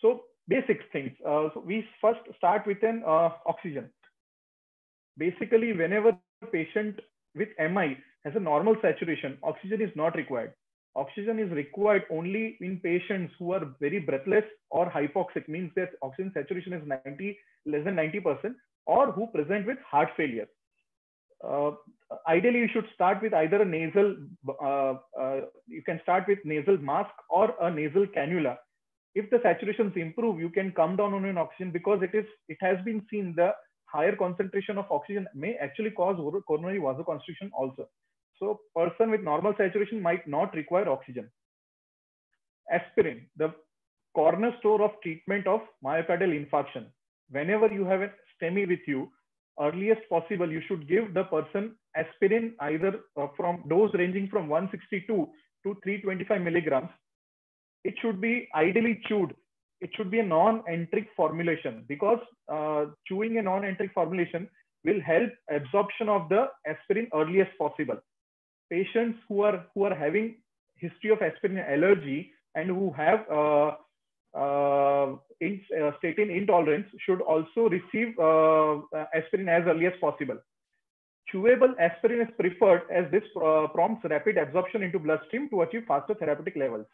So basic things. Uh, so we first start with an uh, oxygen. Basically, whenever a patient with MI has a normal saturation, oxygen is not required. Oxygen is required only in patients who are very breathless or hypoxic, means that oxygen saturation is 90, less than 90%, or who present with heart failure. Uh, ideally, you should start with either a nasal, uh, uh, you can start with nasal mask or a nasal cannula. If the saturations improve, you can come down on an oxygen because it is it has been seen the higher concentration of oxygen may actually cause coronary vasoconstriction also. So person with normal saturation might not require oxygen. Aspirin, the cornerstone of treatment of myocardial infarction. Whenever you have a STEMI with you, earliest possible, you should give the person aspirin either uh, from dose ranging from 162 to 325 milligrams. It should be ideally chewed. It should be a non-enteric formulation because uh, chewing a non-enteric formulation will help absorption of the aspirin earliest possible patients who are who are having history of aspirin allergy and who have uh, uh, in, uh, statin intolerance should also receive uh, aspirin as early as possible. Chewable aspirin is preferred as this uh, prompts rapid absorption into bloodstream to achieve faster therapeutic levels.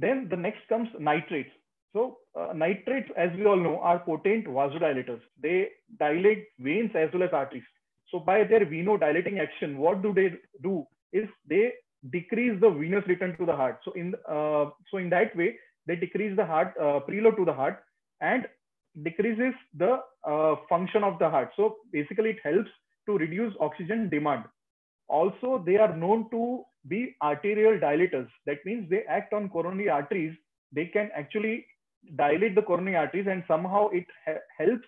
Then the next comes nitrates. So uh, nitrates, as we all know, are potent vasodilators. They dilate veins as well as arteries. So by their venodilating action, what do they do is they decrease the venous return to the heart. So in uh, so in that way, they decrease the heart uh, preload to the heart and decreases the uh, function of the heart. So basically, it helps to reduce oxygen demand. Also, they are known to be arterial dilators. That means they act on coronary arteries. They can actually dilate the coronary arteries, and somehow it helps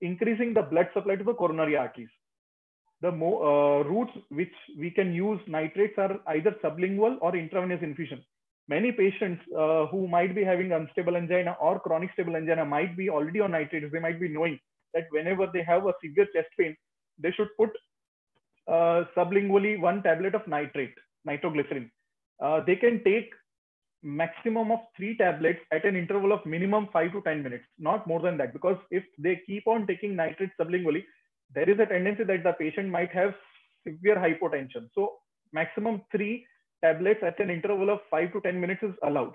increasing the blood supply to the coronary arteries the uh, routes which we can use nitrates are either sublingual or intravenous infusion. Many patients uh, who might be having unstable angina or chronic stable angina might be already on nitrates. They might be knowing that whenever they have a severe chest pain, they should put uh, sublingually one tablet of nitrate, nitroglycerin. Uh, they can take maximum of three tablets at an interval of minimum five to 10 minutes, not more than that. Because if they keep on taking nitrate sublingually, there is a tendency that the patient might have severe hypotension. So maximum three tablets at an interval of five to 10 minutes is allowed.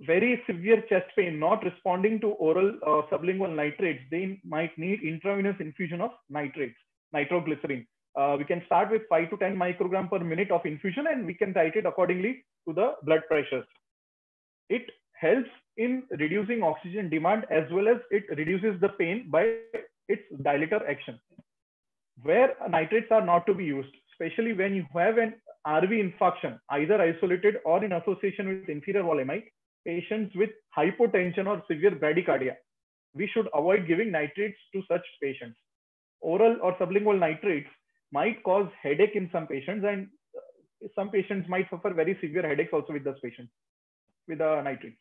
Very severe chest pain, not responding to oral uh, sublingual nitrates, they might need intravenous infusion of nitrates, nitroglycerin. Uh, we can start with 5 to 10 microgram per minute of infusion and we can titrate accordingly to the blood pressures. It helps in reducing oxygen demand as well as it reduces the pain by its dilator action. Where nitrates are not to be used, especially when you have an RV infarction, either isolated or in association with inferior MI, patients with hypotension or severe bradycardia, we should avoid giving nitrates to such patients. Oral or sublingual nitrates might cause headache in some patients and uh, some patients might suffer very severe headaches also with those patients with the nitrates.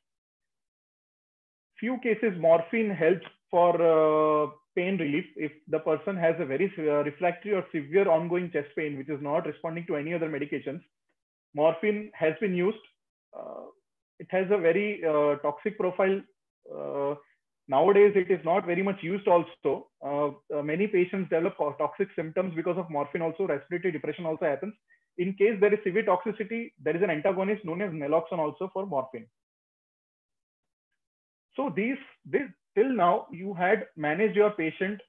Few cases morphine helps for uh, pain relief if the person has a very uh, refractory or severe ongoing chest pain which is not responding to any other medications morphine has been used uh, it has a very uh, toxic profile uh, nowadays it is not very much used also. Uh, uh, many patients develop toxic symptoms because of morphine also respiratory depression also happens. In case there is severe toxicity there is an antagonist known as naloxone also for morphine. So these, this, till now you had managed your patient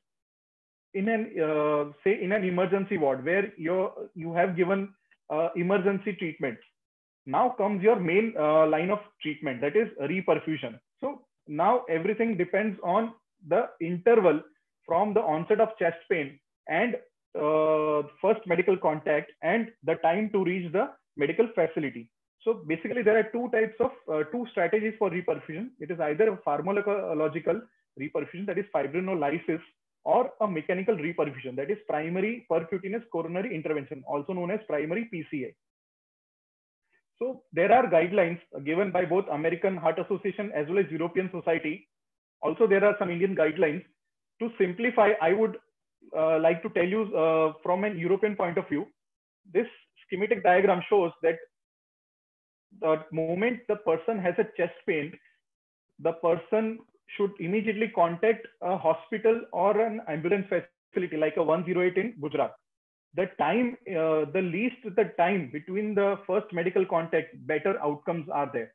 in an uh, say in an emergency ward where you you have given uh, emergency treatment. Now comes your main uh, line of treatment that is reperfusion. So now everything depends on the interval from the onset of chest pain and uh, first medical contact and the time to reach the medical facility so basically, there are two types of uh, two strategies for reperfusion. It is either a pharmacological reperfusion, that is fibrinolysis, or a mechanical reperfusion, that is primary percutaneous coronary intervention, also known as primary PCI. So there are guidelines given by both American Heart Association as well as European Society Also, there are some Indian guidelines. To simplify, I would uh, like to tell you uh, from an European point of view, this schematic diagram shows that the moment the person has a chest pain, the person should immediately contact a hospital or an ambulance facility like a 108 in Gujarat. The time, uh, the least the time between the first medical contact, better outcomes are there.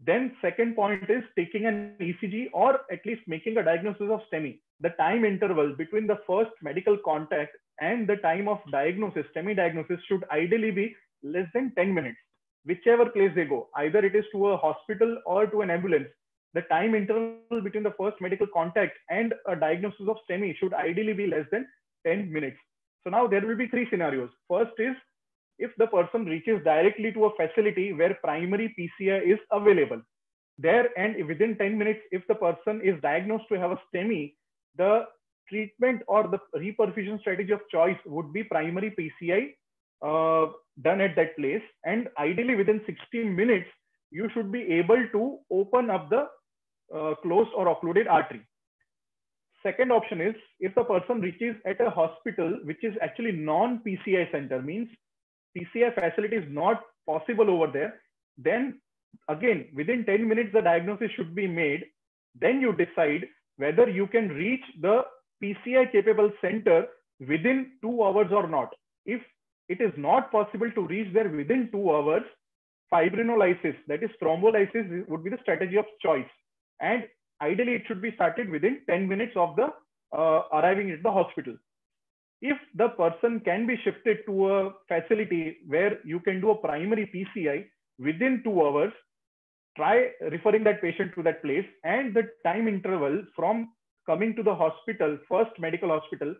Then second point is taking an ECG or at least making a diagnosis of STEMI. The time interval between the first medical contact and the time of diagnosis, STEMI diagnosis should ideally be less than 10 minutes, whichever place they go. Either it is to a hospital or to an ambulance. The time interval between the first medical contact and a diagnosis of STEMI should ideally be less than 10 minutes. So now there will be three scenarios. First is if the person reaches directly to a facility where primary PCI is available. There and within 10 minutes, if the person is diagnosed to have a STEMI, the treatment or the reperfusion strategy of choice would be primary PCI uh, done at that place. And ideally within 60 minutes, you should be able to open up the uh, closed or occluded artery. Second option is if the person reaches at a hospital, which is actually non-PCI center, means PCI facility is not possible over there, then again, within 10 minutes, the diagnosis should be made. Then you decide whether you can reach the PCI capable center within two hours or not. If it is not possible to reach there within two hours, fibrinolysis, that is thrombolysis, would be the strategy of choice. And ideally, it should be started within 10 minutes of the uh, arriving at the hospital if the person can be shifted to a facility where you can do a primary PCI within two hours, try referring that patient to that place and the time interval from coming to the hospital, first medical hospital,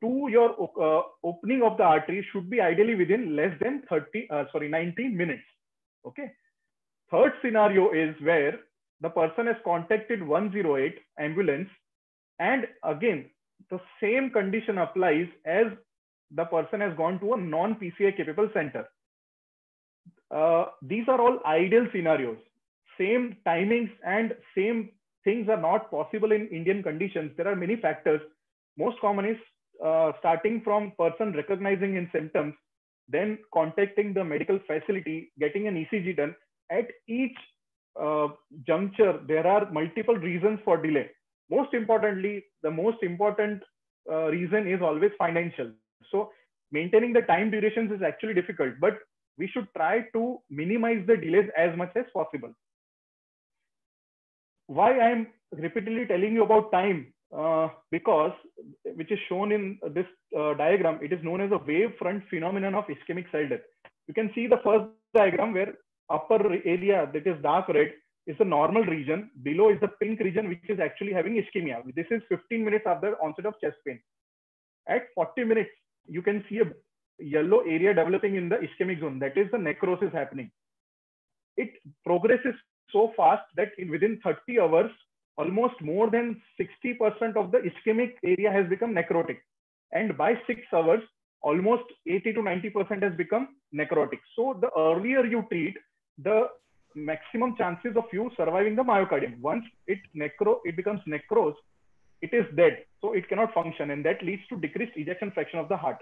to your uh, opening of the artery should be ideally within less than 30, uh, sorry, 90 minutes. Okay. Third scenario is where the person has contacted 108 ambulance and again the same condition applies as the person has gone to a non-PCI capable center. Uh, these are all ideal scenarios. Same timings and same things are not possible in Indian conditions. There are many factors. Most common is uh, starting from person recognizing in symptoms, then contacting the medical facility, getting an ECG done. At each uh, juncture, there are multiple reasons for delay most importantly, the most important uh, reason is always financial. So maintaining the time durations is actually difficult, but we should try to minimize the delays as much as possible. Why I'm repeatedly telling you about time, uh, because which is shown in this uh, diagram, it is known as a wave front phenomenon of ischemic cell death. You can see the first diagram where upper area that is dark red is the normal region. Below is the pink region, which is actually having ischemia. This is 15 minutes after onset of chest pain. At 40 minutes, you can see a yellow area developing in the ischemic zone. That is the necrosis happening. It progresses so fast that in within 30 hours, almost more than 60% of the ischemic area has become necrotic. And by six hours, almost 80 to 90% has become necrotic. So the earlier you treat, the maximum chances of you surviving the myocardium. Once it necro, it becomes necrose, it is dead. So it cannot function and that leads to decreased ejection fraction of the heart.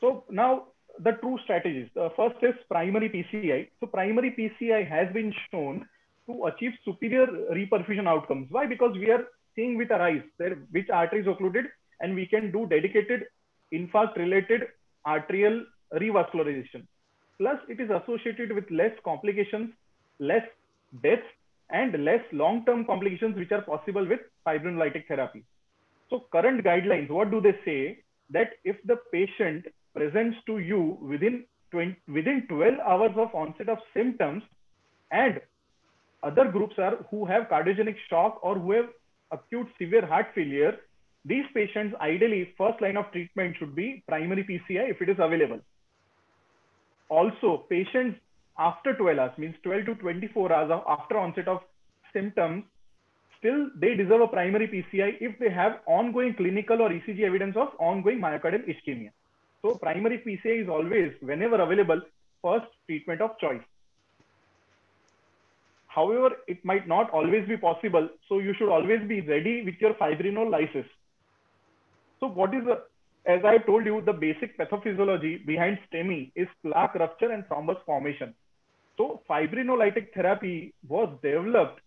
So now the true strategies. The first is primary PCI. So primary PCI has been shown to achieve superior reperfusion outcomes. Why? Because we are seeing with our eyes there which artery is occluded and we can do dedicated infarct related arterial revascularization. Plus, it is associated with less complications, less deaths, and less long-term complications which are possible with fibrinolytic therapy. So current guidelines, what do they say? That if the patient presents to you within 20, within 12 hours of onset of symptoms and other groups are who have cardiogenic shock or who have acute severe heart failure, these patients ideally first line of treatment should be primary PCI if it is available also patients after 12 hours means 12 to 24 hours after onset of symptoms still they deserve a primary PCI if they have ongoing clinical or ECG evidence of ongoing myocardial ischemia. So primary PCI is always, whenever available, first treatment of choice. However, it might not always be possible. So you should always be ready with your fibrinolysis. So what is the, as I told you, the basic pathophysiology behind STEMI is plaque rupture and thrombus formation. So fibrinolytic therapy was developed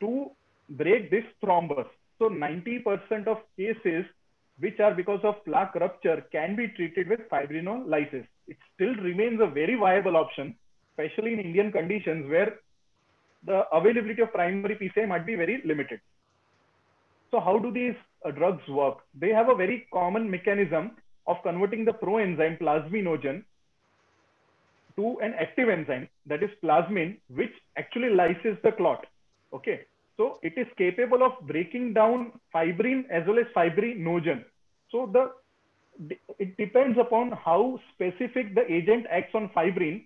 to break this thrombus. So 90% of cases which are because of plaque rupture can be treated with fibrinolysis. It still remains a very viable option, especially in Indian conditions where the availability of primary PCI might be very limited. So how do these drugs work? They have a very common mechanism of converting the proenzyme plasminogen to an active enzyme that is plasmin, which actually lyses the clot. Okay. So it is capable of breaking down fibrin as well as fibrinogen. So the it depends upon how specific the agent acts on fibrin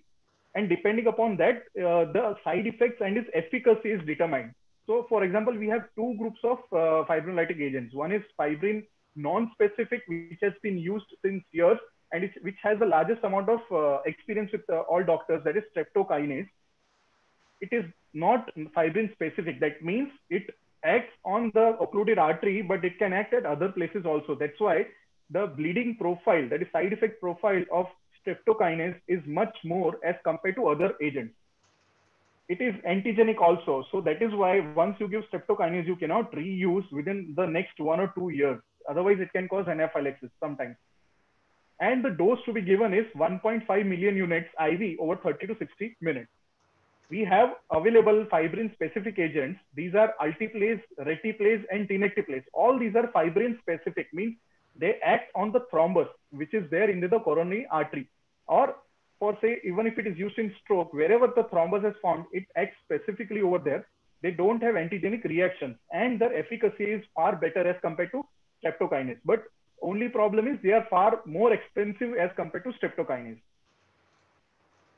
and depending upon that uh, the side effects and its efficacy is determined so for example we have two groups of uh, fibrinolytic agents. One is fibrin non-specific which has been used since years and which has the largest amount of uh, experience with uh, all doctors that is streptokinase. It is not fibrin specific. That means it acts on the occluded artery but it can act at other places also. That's why the bleeding profile that is side effect profile of streptokinase is much more as compared to other agents it is antigenic also so that is why once you give streptokinase you cannot reuse within the next one or two years otherwise it can cause anaphylaxis sometimes and the dose to be given is 1.5 million units IV over 30 to 60 minutes. We have available fibrin specific agents. These are alteplase, reteplase, and tenecteplase. All these are fibrin specific, means they act on the thrombus, which is there in the coronary artery. Or for say, even if it is used in stroke, wherever the thrombus is formed, it acts specifically over there. They don't have antigenic reactions and their efficacy is far better as compared to streptokinase. But only problem is they are far more expensive as compared to streptokinase.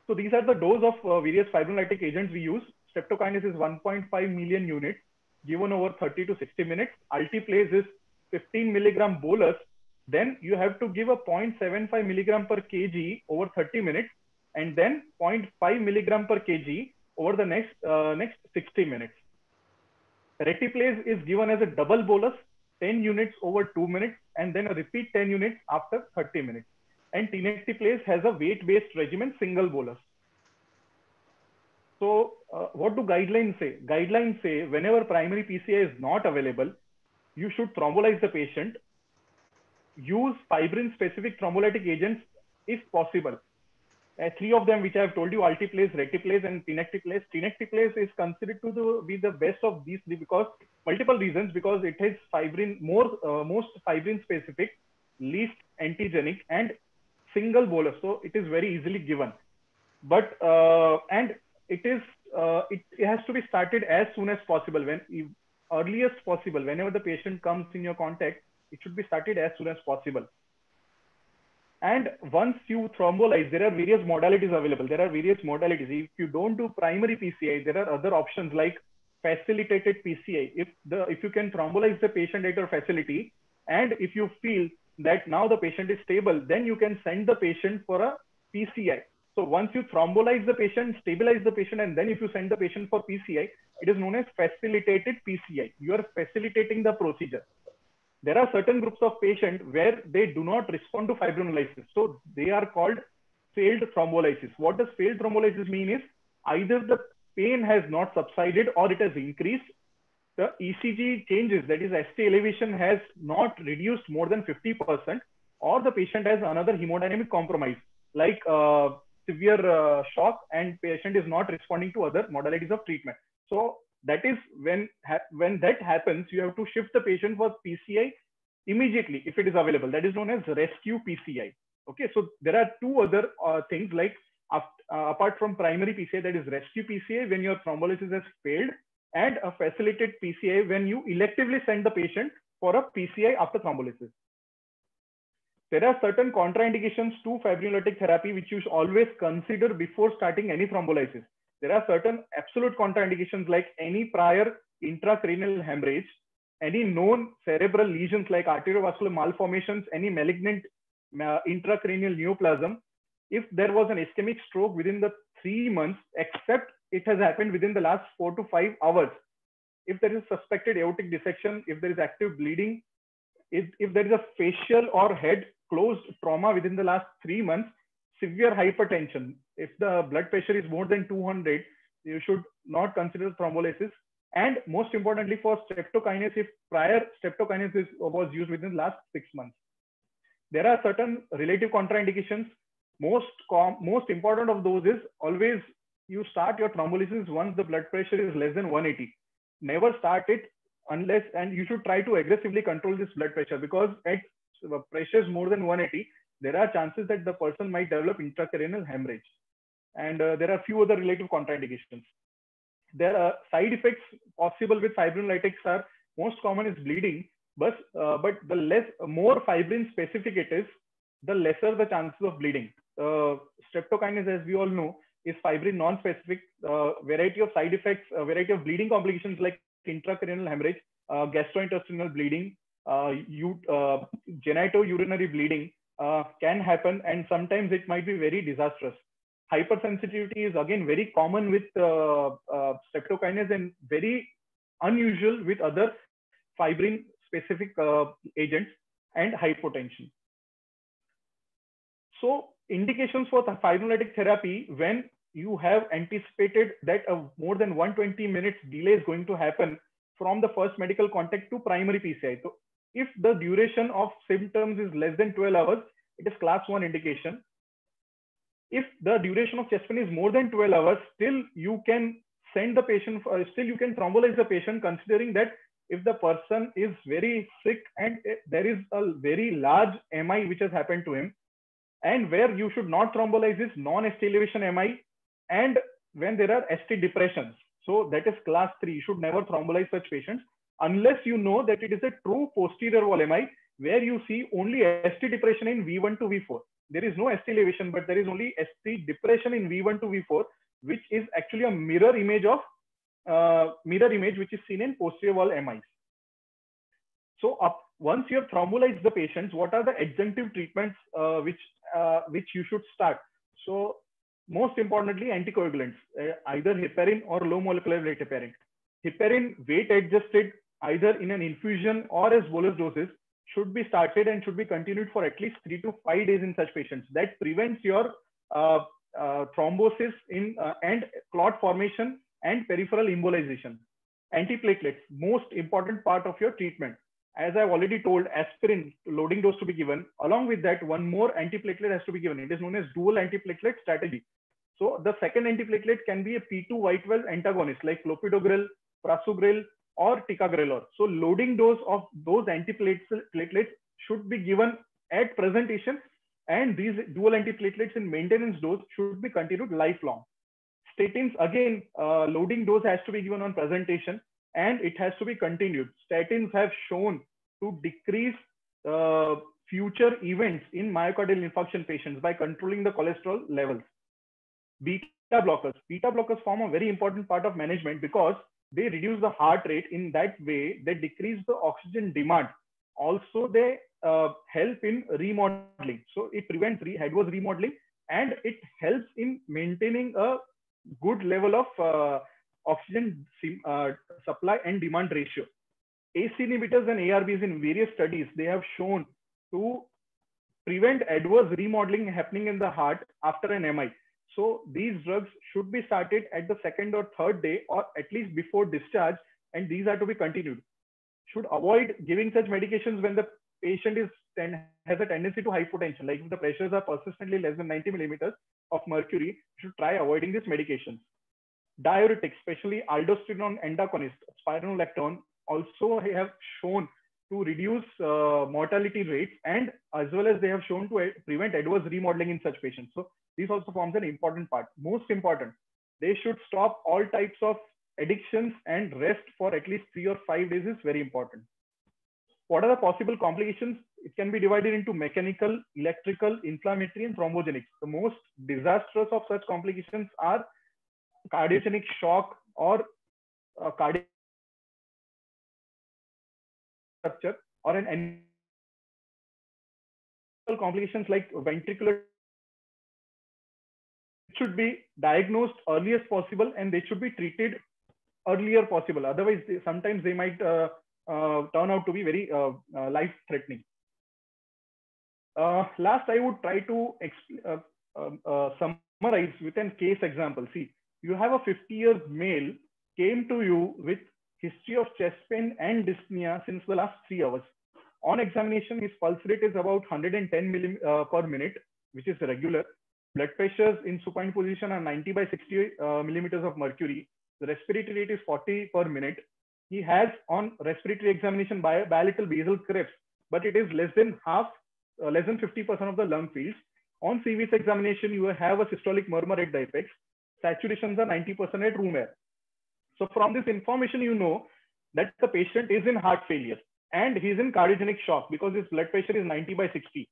So these are the dose of uh, various fibrinolytic agents we use. Streptokinase is 1.5 million units given over 30 to 60 minutes. Alteplase is 15 milligram bolus. Then you have to give a 0.75 milligram per kg over 30 minutes and then 0.5 milligram per kg over the next, uh, next 60 minutes. Reteplase is given as a double bolus 10 units over 2 minutes and then a repeat 10 units after 30 minutes. And tenecteplase has a weight-based regimen, single bolus. So uh, what do guidelines say? Guidelines say whenever primary PCI is not available, you should thrombolize the patient, use fibrin-specific thrombolytic agents if possible. Uh, three of them, which I have told you, alteplase, reteplase, and tenecteplase. Tenecteplase is considered to the, be the best of these three because multiple reasons, because it has fibrin, more, uh, most fibrin specific, least antigenic, and single bolus. So it is very easily given. But, uh, and it is, uh, it, it has to be started as soon as possible, when earliest possible, whenever the patient comes in your contact, it should be started as soon as possible. And once you thrombolize, there are various modalities available. There are various modalities. If you don't do primary PCI, there are other options like facilitated PCI. If the if you can thrombolize the patient at your facility, and if you feel that now the patient is stable, then you can send the patient for a PCI. So once you thrombolize the patient, stabilize the patient, and then if you send the patient for PCI, it is known as facilitated PCI. You are facilitating the procedure there are certain groups of patients where they do not respond to fibrinolysis. So they are called failed thrombolysis. What does failed thrombolysis mean is either the pain has not subsided or it has increased. The ECG changes, that is ST elevation has not reduced more than 50% or the patient has another hemodynamic compromise like uh, severe uh, shock and patient is not responding to other modalities of treatment. So that is when when that happens you have to shift the patient for pci immediately if it is available. That is known as rescue pci okay so there are two other uh, things like uh, apart from primary pci that is rescue pci when your thrombolysis has failed and a facilitated pci when you electively send the patient for a pci after thrombolysis. There are certain contraindications to fibrinolytic therapy which you should always consider before starting any thrombolysis there are certain absolute contraindications like any prior intracranial hemorrhage, any known cerebral lesions like arteriovascular malformations, any malignant uh, intracranial neoplasm, if there was an ischemic stroke within the three months, except it has happened within the last four to five hours. If there is suspected aortic dissection, if there is active bleeding, if, if there is a facial or head closed trauma within the last three months, severe hypertension, if the blood pressure is more than 200, you should not consider thrombolysis. And most importantly, for streptokinase, if prior streptokinase was used within the last six months. There are certain relative contraindications. Most, most important of those is always you start your thrombolysis once the blood pressure is less than 180. Never start it unless, and you should try to aggressively control this blood pressure because at pressures more than 180, there are chances that the person might develop intracranial hemorrhage. And uh, there are a few other relative contraindications. There are side effects possible with fibrinolytics are most common is bleeding, but, uh, but the less, more fibrin specific it is, the lesser the chances of bleeding. Uh, streptokinase, as we all know, is fibrin non-specific. Uh, variety of side effects, a variety of bleeding complications like intracranial hemorrhage, uh, gastrointestinal bleeding, uh, uh, genitourinary bleeding uh, can happen, and sometimes it might be very disastrous. Hypersensitivity is again very common with uh, uh, streptokinase and very unusual with other fibrin specific uh, agents and hypotension. So indications for the fibrinolytic therapy when you have anticipated that a more than 120 minutes delay is going to happen from the first medical contact to primary PCI. So if the duration of symptoms is less than 12 hours, it is class one indication. If the duration of chest pain is more than 12 hours, still you can send the patient, for, still you can thrombolyze the patient considering that if the person is very sick and eh, there is a very large MI which has happened to him, and where you should not thrombolyze is non-ST elevation MI and when there are ST depressions. So that is class three. You should never thrombolyze such patients unless you know that it is a true posterior wall MI where you see only ST depression in V1 to V4. There is no ST elevation, but there is only ST depression in V1 to V4, which is actually a mirror image of uh, mirror image which is seen in posterior wall MIs. So up, once you have thrombolized the patients, what are the adjunctive treatments uh, which uh, which you should start? So most importantly, anticoagulants, uh, either heparin or low molecular weight heparin. Heparin weight adjusted either in an infusion or as bolus doses should be started and should be continued for at least three to five days in such patients. That prevents your uh, uh, thrombosis in uh, and clot formation and peripheral embolization. Antiplatelets, most important part of your treatment. As I've already told, aspirin loading dose to be given. Along with that, one more antiplatelet has to be given. It is known as dual antiplatelet strategy. So the second antiplatelet can be a P2 Y12 antagonist like clopidogrel, prasugrel, or ticagrelor. So loading dose of those antiplatelets should be given at presentation and these dual antiplatelets in maintenance dose should be continued lifelong. Statins, again, uh, loading dose has to be given on presentation and it has to be continued. Statins have shown to decrease uh, future events in myocardial infarction patients by controlling the cholesterol levels. Beta blockers. Beta blockers form a very important part of management because they reduce the heart rate in that way they decrease the oxygen demand. Also they uh, help in remodeling. So it prevents re- was remodeling and it helps in maintaining a good level of uh, oxygen uh, supply and demand ratio. ACE inhibitors and ARBs in various studies they have shown to prevent adverse remodeling happening in the heart after an MI so these drugs should be started at the second or third day or at least before discharge and these are to be continued. Should avoid giving such medications when the patient is has a tendency to hypotension. Like if the pressures are persistently less than 90 millimeters of mercury, should try avoiding these medications. Diuretics, especially aldosterone antagonist, spironolactone, also have shown to reduce uh, mortality rates and as well as they have shown to prevent adverse remodeling in such patients. So this also forms an important part. Most important, they should stop all types of addictions and rest for at least three or five days is very important. What are the possible complications? It can be divided into mechanical, electrical, inflammatory, and thrombogenic. The most disastrous of such complications are cardiogenic shock or uh, cardiac structure or an complications like ventricular should be diagnosed early as possible and they should be treated earlier possible. Otherwise, they, sometimes they might uh, uh, turn out to be very uh, uh, life threatening. Uh, last, I would try to um, summarize with a case example. See, you have a 50 years male came to you with history of chest pain and dyspnea since the last three hours. On examination, his pulse rate is about 110 millim, uh, per minute, which is regular. Blood pressures in supine position are 90 by 60 uh, millimeters of mercury. The respiratory rate is 40 per minute. He has on respiratory examination bi bilateral basal creps, but it is less than half, uh, less than 50% of the lung fields. On CVS examination, you have a systolic murmur at the apex. Saturations are 90% at room air. So from this information, you know that the patient is in heart failure and he's in cardiogenic shock because his blood pressure is 90 by 60.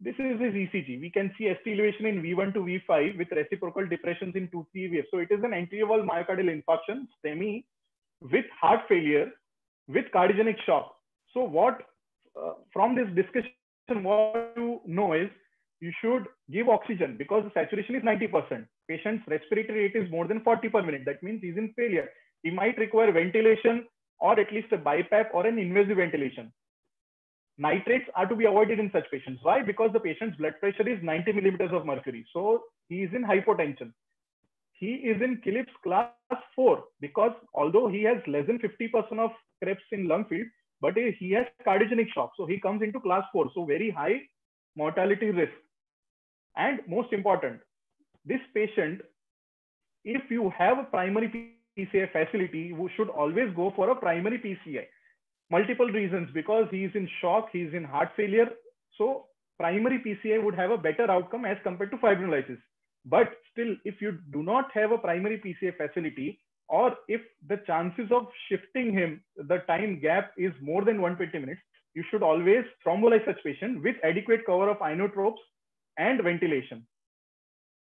This is his ECG. We can see ST elevation in V1 to V5 with reciprocal depressions in 2 3 waves. So it is an anterior wall myocardial infarction, STEMI, with heart failure, with cardiogenic shock. So what, uh, from this discussion, what you know is you should give oxygen because the saturation is 90%. Patient's respiratory rate is more than 40 per minute. That means he's in failure. He might require ventilation or at least a BiPAP or an invasive ventilation. Nitrates are to be avoided in such patients. Why? Because the patient's blood pressure is 90 millimeters of mercury. So he is in hypotension. He is in Killip's class 4 because although he has less than 50% of creps in lung field, but he has cardiogenic shock. So he comes into class 4. So very high mortality risk. And most important, this patient, if you have a primary PCI facility, you should always go for a primary PCI. Multiple reasons because he is in shock, he is in heart failure. So primary PCI would have a better outcome as compared to fibrinolysis. But still, if you do not have a primary PCI facility, or if the chances of shifting him, the time gap is more than 120 minutes, you should always thrombolyze such patient with adequate cover of inotropes and ventilation.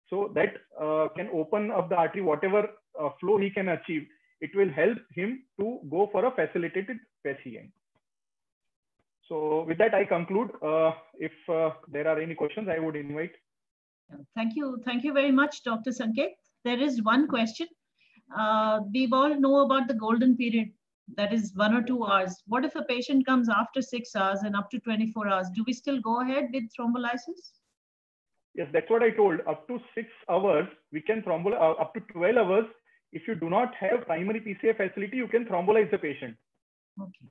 So that uh, can open up the artery, whatever uh, flow he can achieve, it will help him to go for a facilitated PCI. So with that, I conclude. Uh, if uh, there are any questions, I would invite. Thank you. Thank you very much, Dr. Sanket. There is one question. Uh, we all know about the golden period, that is one or two hours. What if a patient comes after six hours and up to 24 hours? Do we still go ahead with thrombolysis? Yes, that's what I told. Up to six hours, we can thrombolyze. Uh, up to 12 hours, if you do not have primary PCI facility, you can thrombolyze the patient. Okay.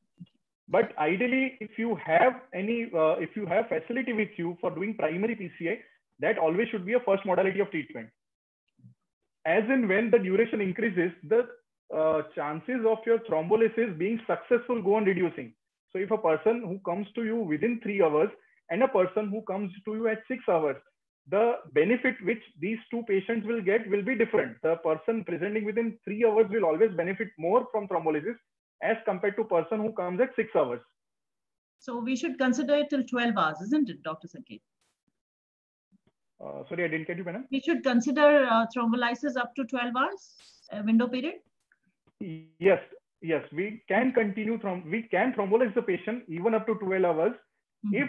But ideally, if you have any, uh, if you have facility with you for doing primary PCI, that always should be a first modality of treatment. As in when the duration increases, the uh, chances of your thrombolysis being successful go on reducing. So if a person who comes to you within three hours and a person who comes to you at six hours, the benefit which these two patients will get will be different. The person presenting within three hours will always benefit more from thrombolysis as compared to person who comes at six hours. So we should consider it till 12 hours, isn't it, Dr. Sanket? Uh, sorry, I didn't get you, madam. We should consider uh, thrombolysis up to 12 hours uh, window period? Yes, yes, we can continue from, we can thrombolyze the patient even up to 12 hours mm -hmm. if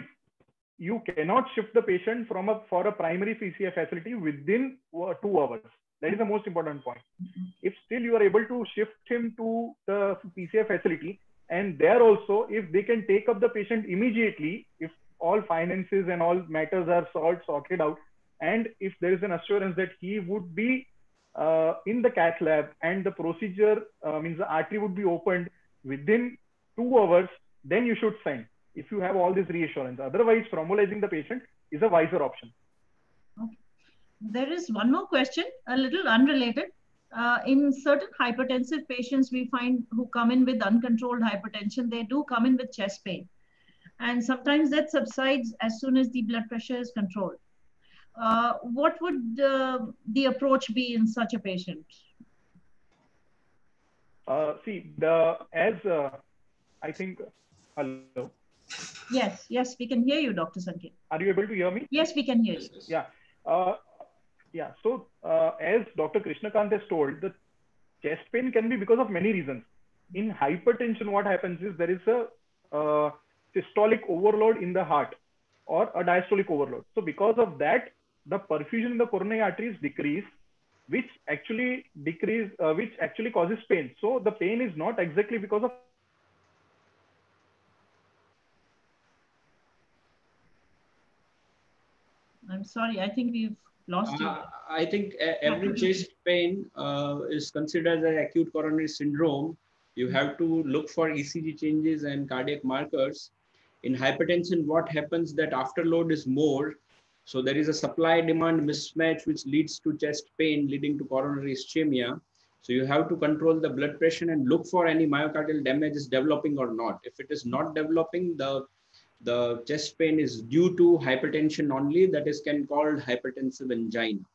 you cannot shift the patient from a for a primary PCI facility within uh, two hours. That is the most important point. Mm-hmm. If still you are able to shift him to the PCI facility, and there also, if they can take up the patient immediately, if all finances and all matters are solved, sorted out, and if there is an assurance that he would be uh, in the cath lab and the procedure uh, means the artery would be opened within two hours, then you should send if you have all this reassurance. Otherwise, thrombolyzing the patient is a wiser option. Okay. There is one more question, a little unrelated. Uh, in certain hypertensive patients, we find who come in with uncontrolled hypertension, they do come in with chest pain. And sometimes that subsides as soon as the blood pressure is controlled. Uh, what would uh, the approach be in such a patient? Uh, see, the as uh, I think, hello. Yes, yes, we can hear you, Dr. Sanket. Are you able to hear me? Yes, we can hear you. Yeah. Uh, yeah. So, uh, as Dr. Krishnakant has told, the chest pain can be because of many reasons. In hypertension, what happens is there is a uh, systolic overload in the heart or a diastolic overload. So, because of that, the perfusion in the coronary arteries decrease, which actually decrease, uh, which actually causes pain. So the pain is not exactly because of I'm sorry, I think we've lost you. Uh, I think every chest pain uh, is considered as acute coronary syndrome. You have to look for ECG changes and cardiac markers. In hypertension, what happens that afterload is more. So there is a supply demand mismatch, which leads to chest pain, leading to coronary ischemia. So you have to control the blood pressure and look for any myocardial damage is developing or not. If it is not developing, the the chest pain is due to hypertension only that is can called hypertensive angina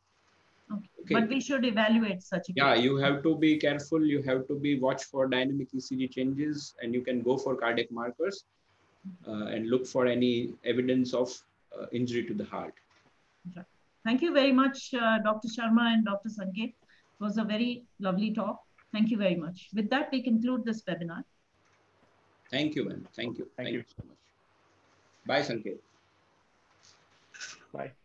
Okay. But we should evaluate such a yeah case. you have to be careful you have to be watch for dynamic ecg changes and you can go for cardiac markers uh, and look for any evidence of uh, injury to the heart Thank you very much, uh, Dr. Sharma and Dr. Sanket. It was a very lovely talk. Thank you very much. With that, we conclude this webinar. thank you man thank you Thank thank you. you so much bye sanket Bye.